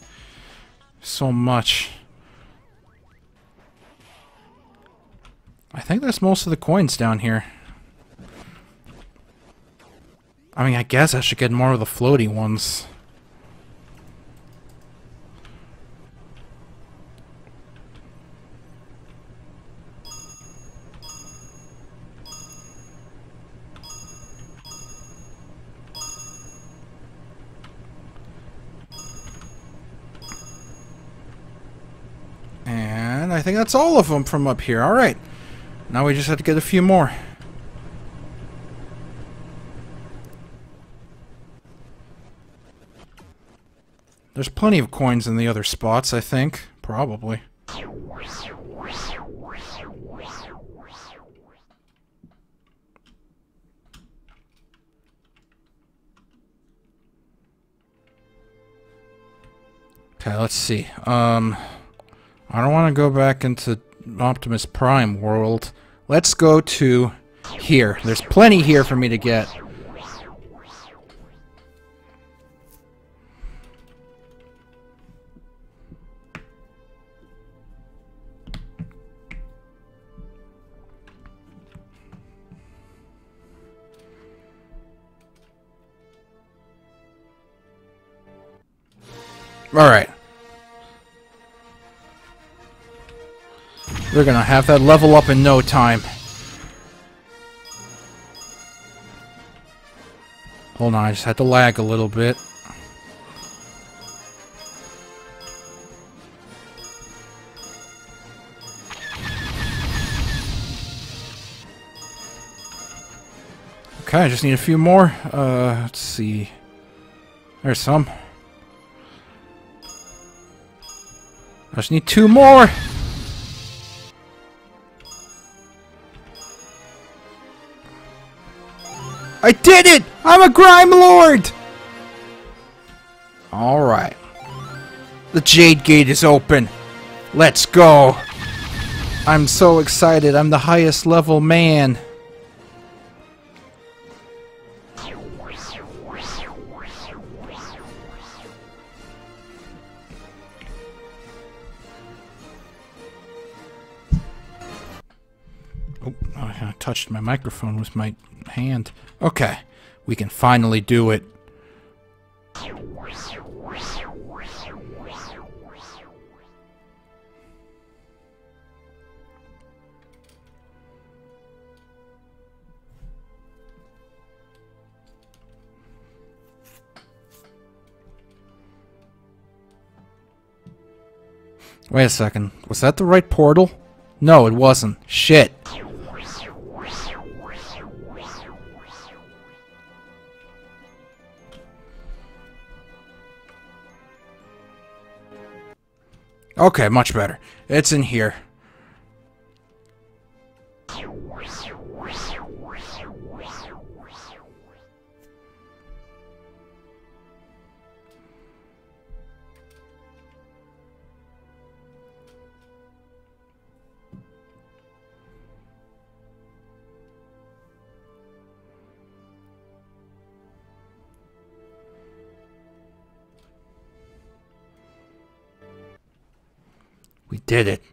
so much. I think that's most of the coins down here. I mean, I guess I should get more of the floaty ones. And I think that's all of them from up here. Alright. Now we just have to get a few more. There's plenty of coins in the other spots, I think. Probably. Okay, let's see. Um, I don't want to go back into Optimus Prime world. Let's go to here. There's plenty here for me to get. Alright. They're gonna have that level up in no time. Hold on, I just had to lag a little bit. Okay, I just need a few more. Uh, let's see. There's some. I just need two more! I did it! I'm a Grime Lord! Alright. The Jade Gate is open. Let's go. I'm so excited. I'm the highest level man. Oh, I touched my microphone with my hand. Okay, we can finally do it. Wait a second. Was that the right portal? No, it wasn't. Shit. Okay, much better. It's in here. We did it.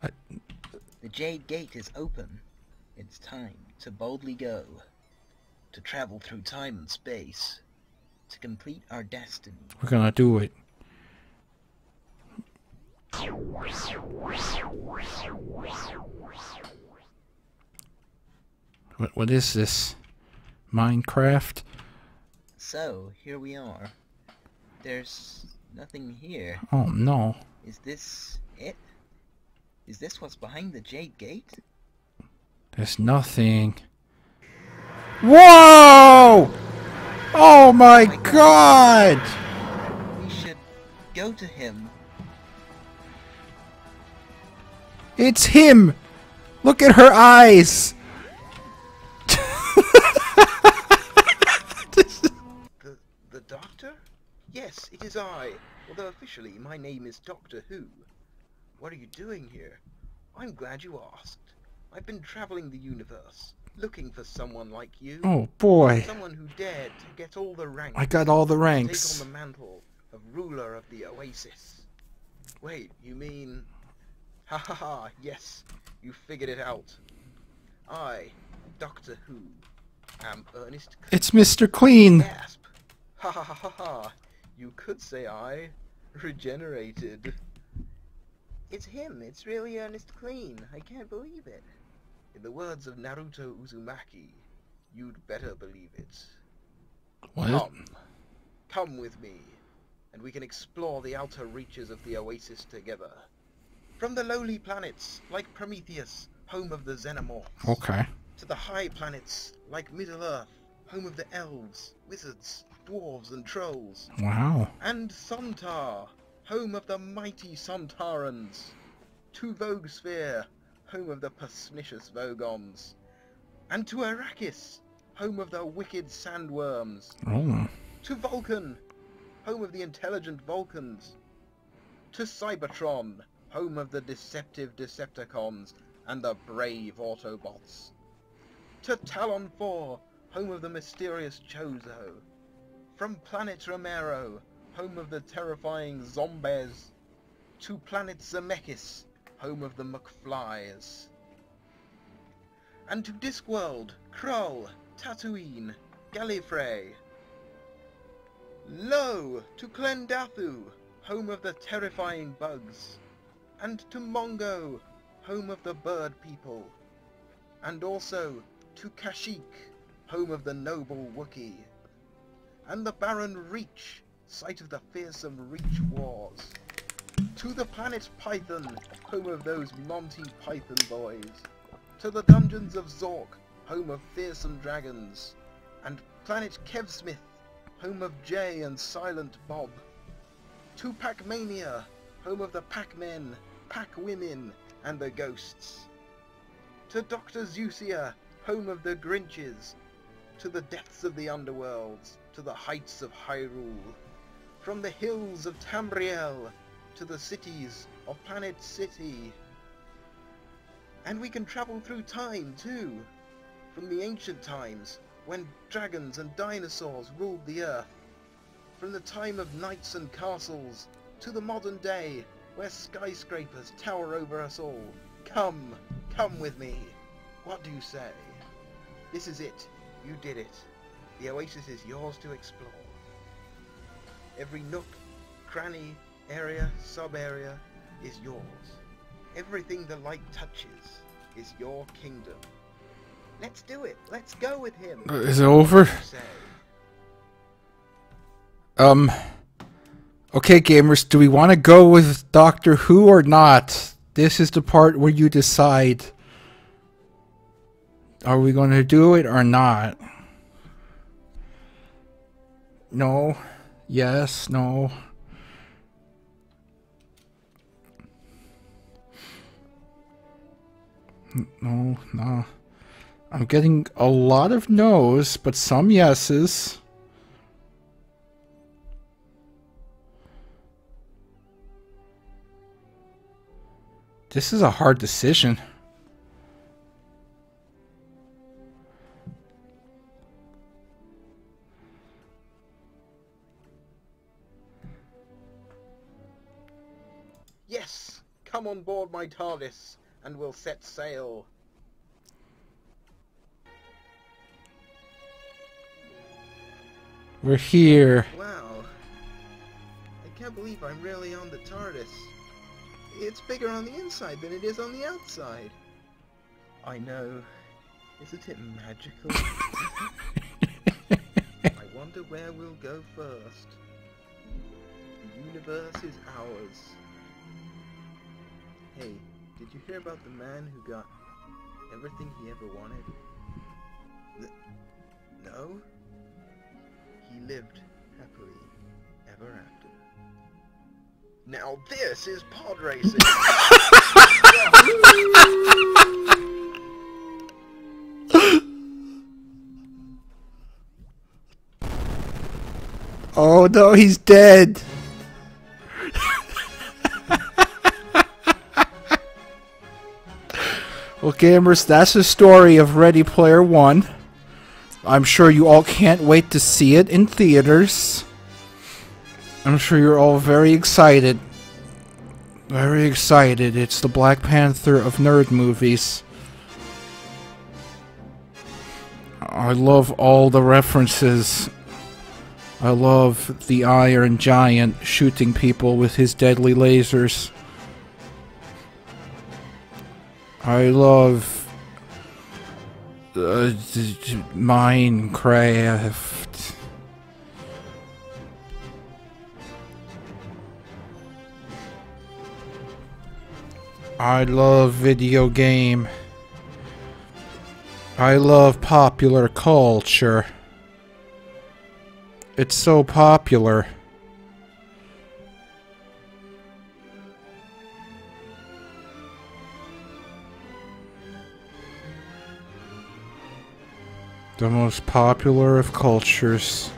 The Jade Gate is open. It's time to boldly go. To travel through time and space. To complete our destiny. We're gonna do it. What, what is this? Minecraft? So, here we are. There's nothing here. Oh no. Is this it? Is this what's behind the Jade Gate? There's nothing. Whoa! Oh my oh god! We should go to him. It's him! Look at her eyes! The, the Doctor? Yes, it is I. Although officially my name is Doctor Who. What are you doing here? I'm glad you asked. I've been traveling the universe, looking for someone like you. Oh boy. Someone who dared to get all the ranks. I got all the ranks. Take on the mantle of ruler of the Oasis. Wait, you mean... Ha ha ha, yes, you figured it out. I, Doctor Who, am Ernest It's Mr. Clean! Gasp! Ha ha ha ha ha! You could say I regenerated. It's him, it's really Ernest Clean. I can't believe it. In the words of Naruto Uzumaki, you'd better believe it. What? Come. Come with me, and we can explore the outer reaches of the Oasis together. From the lowly planets, like Prometheus, home of the Xenomorphs, Okay. to the high planets, like Middle-earth, home of the elves, wizards, dwarves, and trolls, Wow. and Sontar, home of the mighty Sontarans, to Vogsphere, home of the pernicious Vogons, and to Arrakis, home of the wicked sandworms, Oh. to Vulcan, home of the intelligent Vulcans, to Cybertron, home of the deceptive Decepticons and the brave Autobots, to Tallon 4, home of the mysterious Chozo, from planet Romero, home of the terrifying Zombies, to planet Zemeckis, home of the McFlies, and to Discworld, Krull, Tatooine, Gallifrey, Lo! To Klendathu, home of the terrifying bugs. And to Mongo, home of the bird people. And also to Kashyyyk, home of the noble Wookiee. And the barren Reach, site of the fearsome Reach Wars. To the planet Python, home of those Monty Python boys. To the dungeons of Zork, home of fearsome dragons. And planet Kevsmith, home of Jay and Silent Bob. To Pac-Mania, home of the Pac-Men, Pac-Women, and the Ghosts. To Dr. Zeusia, home of the Grinches. To the depths of the underworlds, to the heights of Hyrule. From the hills of Tamriel, to the cities of Planet City. And we can travel through time, too. From the ancient times, when dragons and dinosaurs ruled the earth. From the time of knights and castles to the modern day where skyscrapers tower over us all. Come, come with me. What do you say? This is it. You did it. The oasis is yours to explore. Every nook, cranny, area, sub-area is yours. Everything the light touches is your kingdom. Let's do it. Let's go with him. Uh, Is it over? Um. Okay, gamers, do we want to go with Doctor Who or not? This is the part where you decide. Are we going to do it or not? No. Yes. No. No. No. I'm getting a lot of no's, but some yeses. This is a hard decision. Come on board my TARDIS, and we'll set sail. We're here. Wow. I can't believe I'm really on the TARDIS. It's bigger on the inside than it is on the outside. I know. Isn't it magical? I wonder where we'll go first. The universe is ours. Hey, did you hear about the man who got everything he ever wanted? No? He lived happily ever after. Now this is pod racing! Oh no, he's dead. Well, gamers, that's the story of Ready Player One. I'm sure you all can't wait to see it in theaters. I'm sure you're all very excited. Very excited. It's the Black Panther of nerd movies. I love all the references. I love the Iron Giant shooting people with his deadly lasers. I love uh, Minecraft. I love video game. I love popular culture. It's so popular. The most popular of cultures.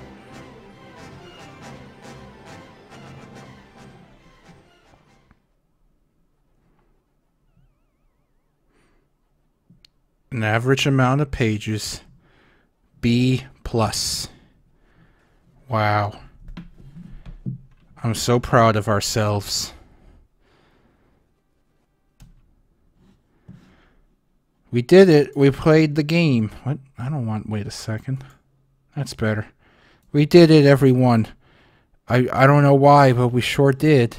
An average amount of pages. B plus. Wow. I'm so proud of ourselves. We did it. We played the game. What? I don't want. Wait a second. That's better. We did it, everyone. I I don't know why, but we sure did.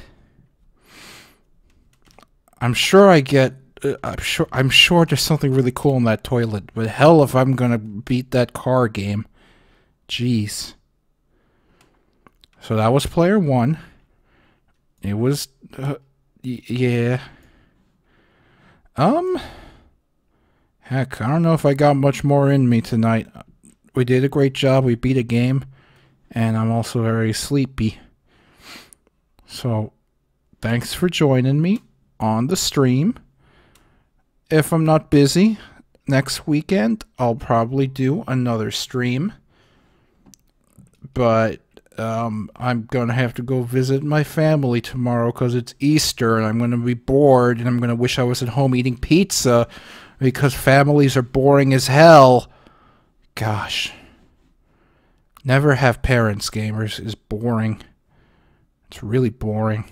I'm sure I get. Uh, I'm sure. I'm sure there's something really cool in that toilet. But hell, if I'm gonna beat that car game. Jeez. So that was player one. It was, uh, yeah. Um, heck, I don't know if I got much more in me tonight. We did a great job. We beat a game, and I'm also very sleepy. So, thanks for joining me on the stream. If I'm not busy, next weekend I'll probably do another stream. But um, I'm gonna have to go visit my family tomorrow because it's Easter and I'm gonna be bored and I'm gonna wish I was at home eating pizza because families are boring as hell. Gosh. Never have parents, gamers, is boring. It's really boring.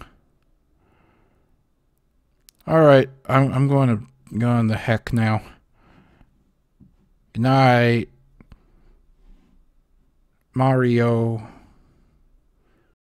Alright, I'm, I'm going to go on the heck now. Good night. Mario.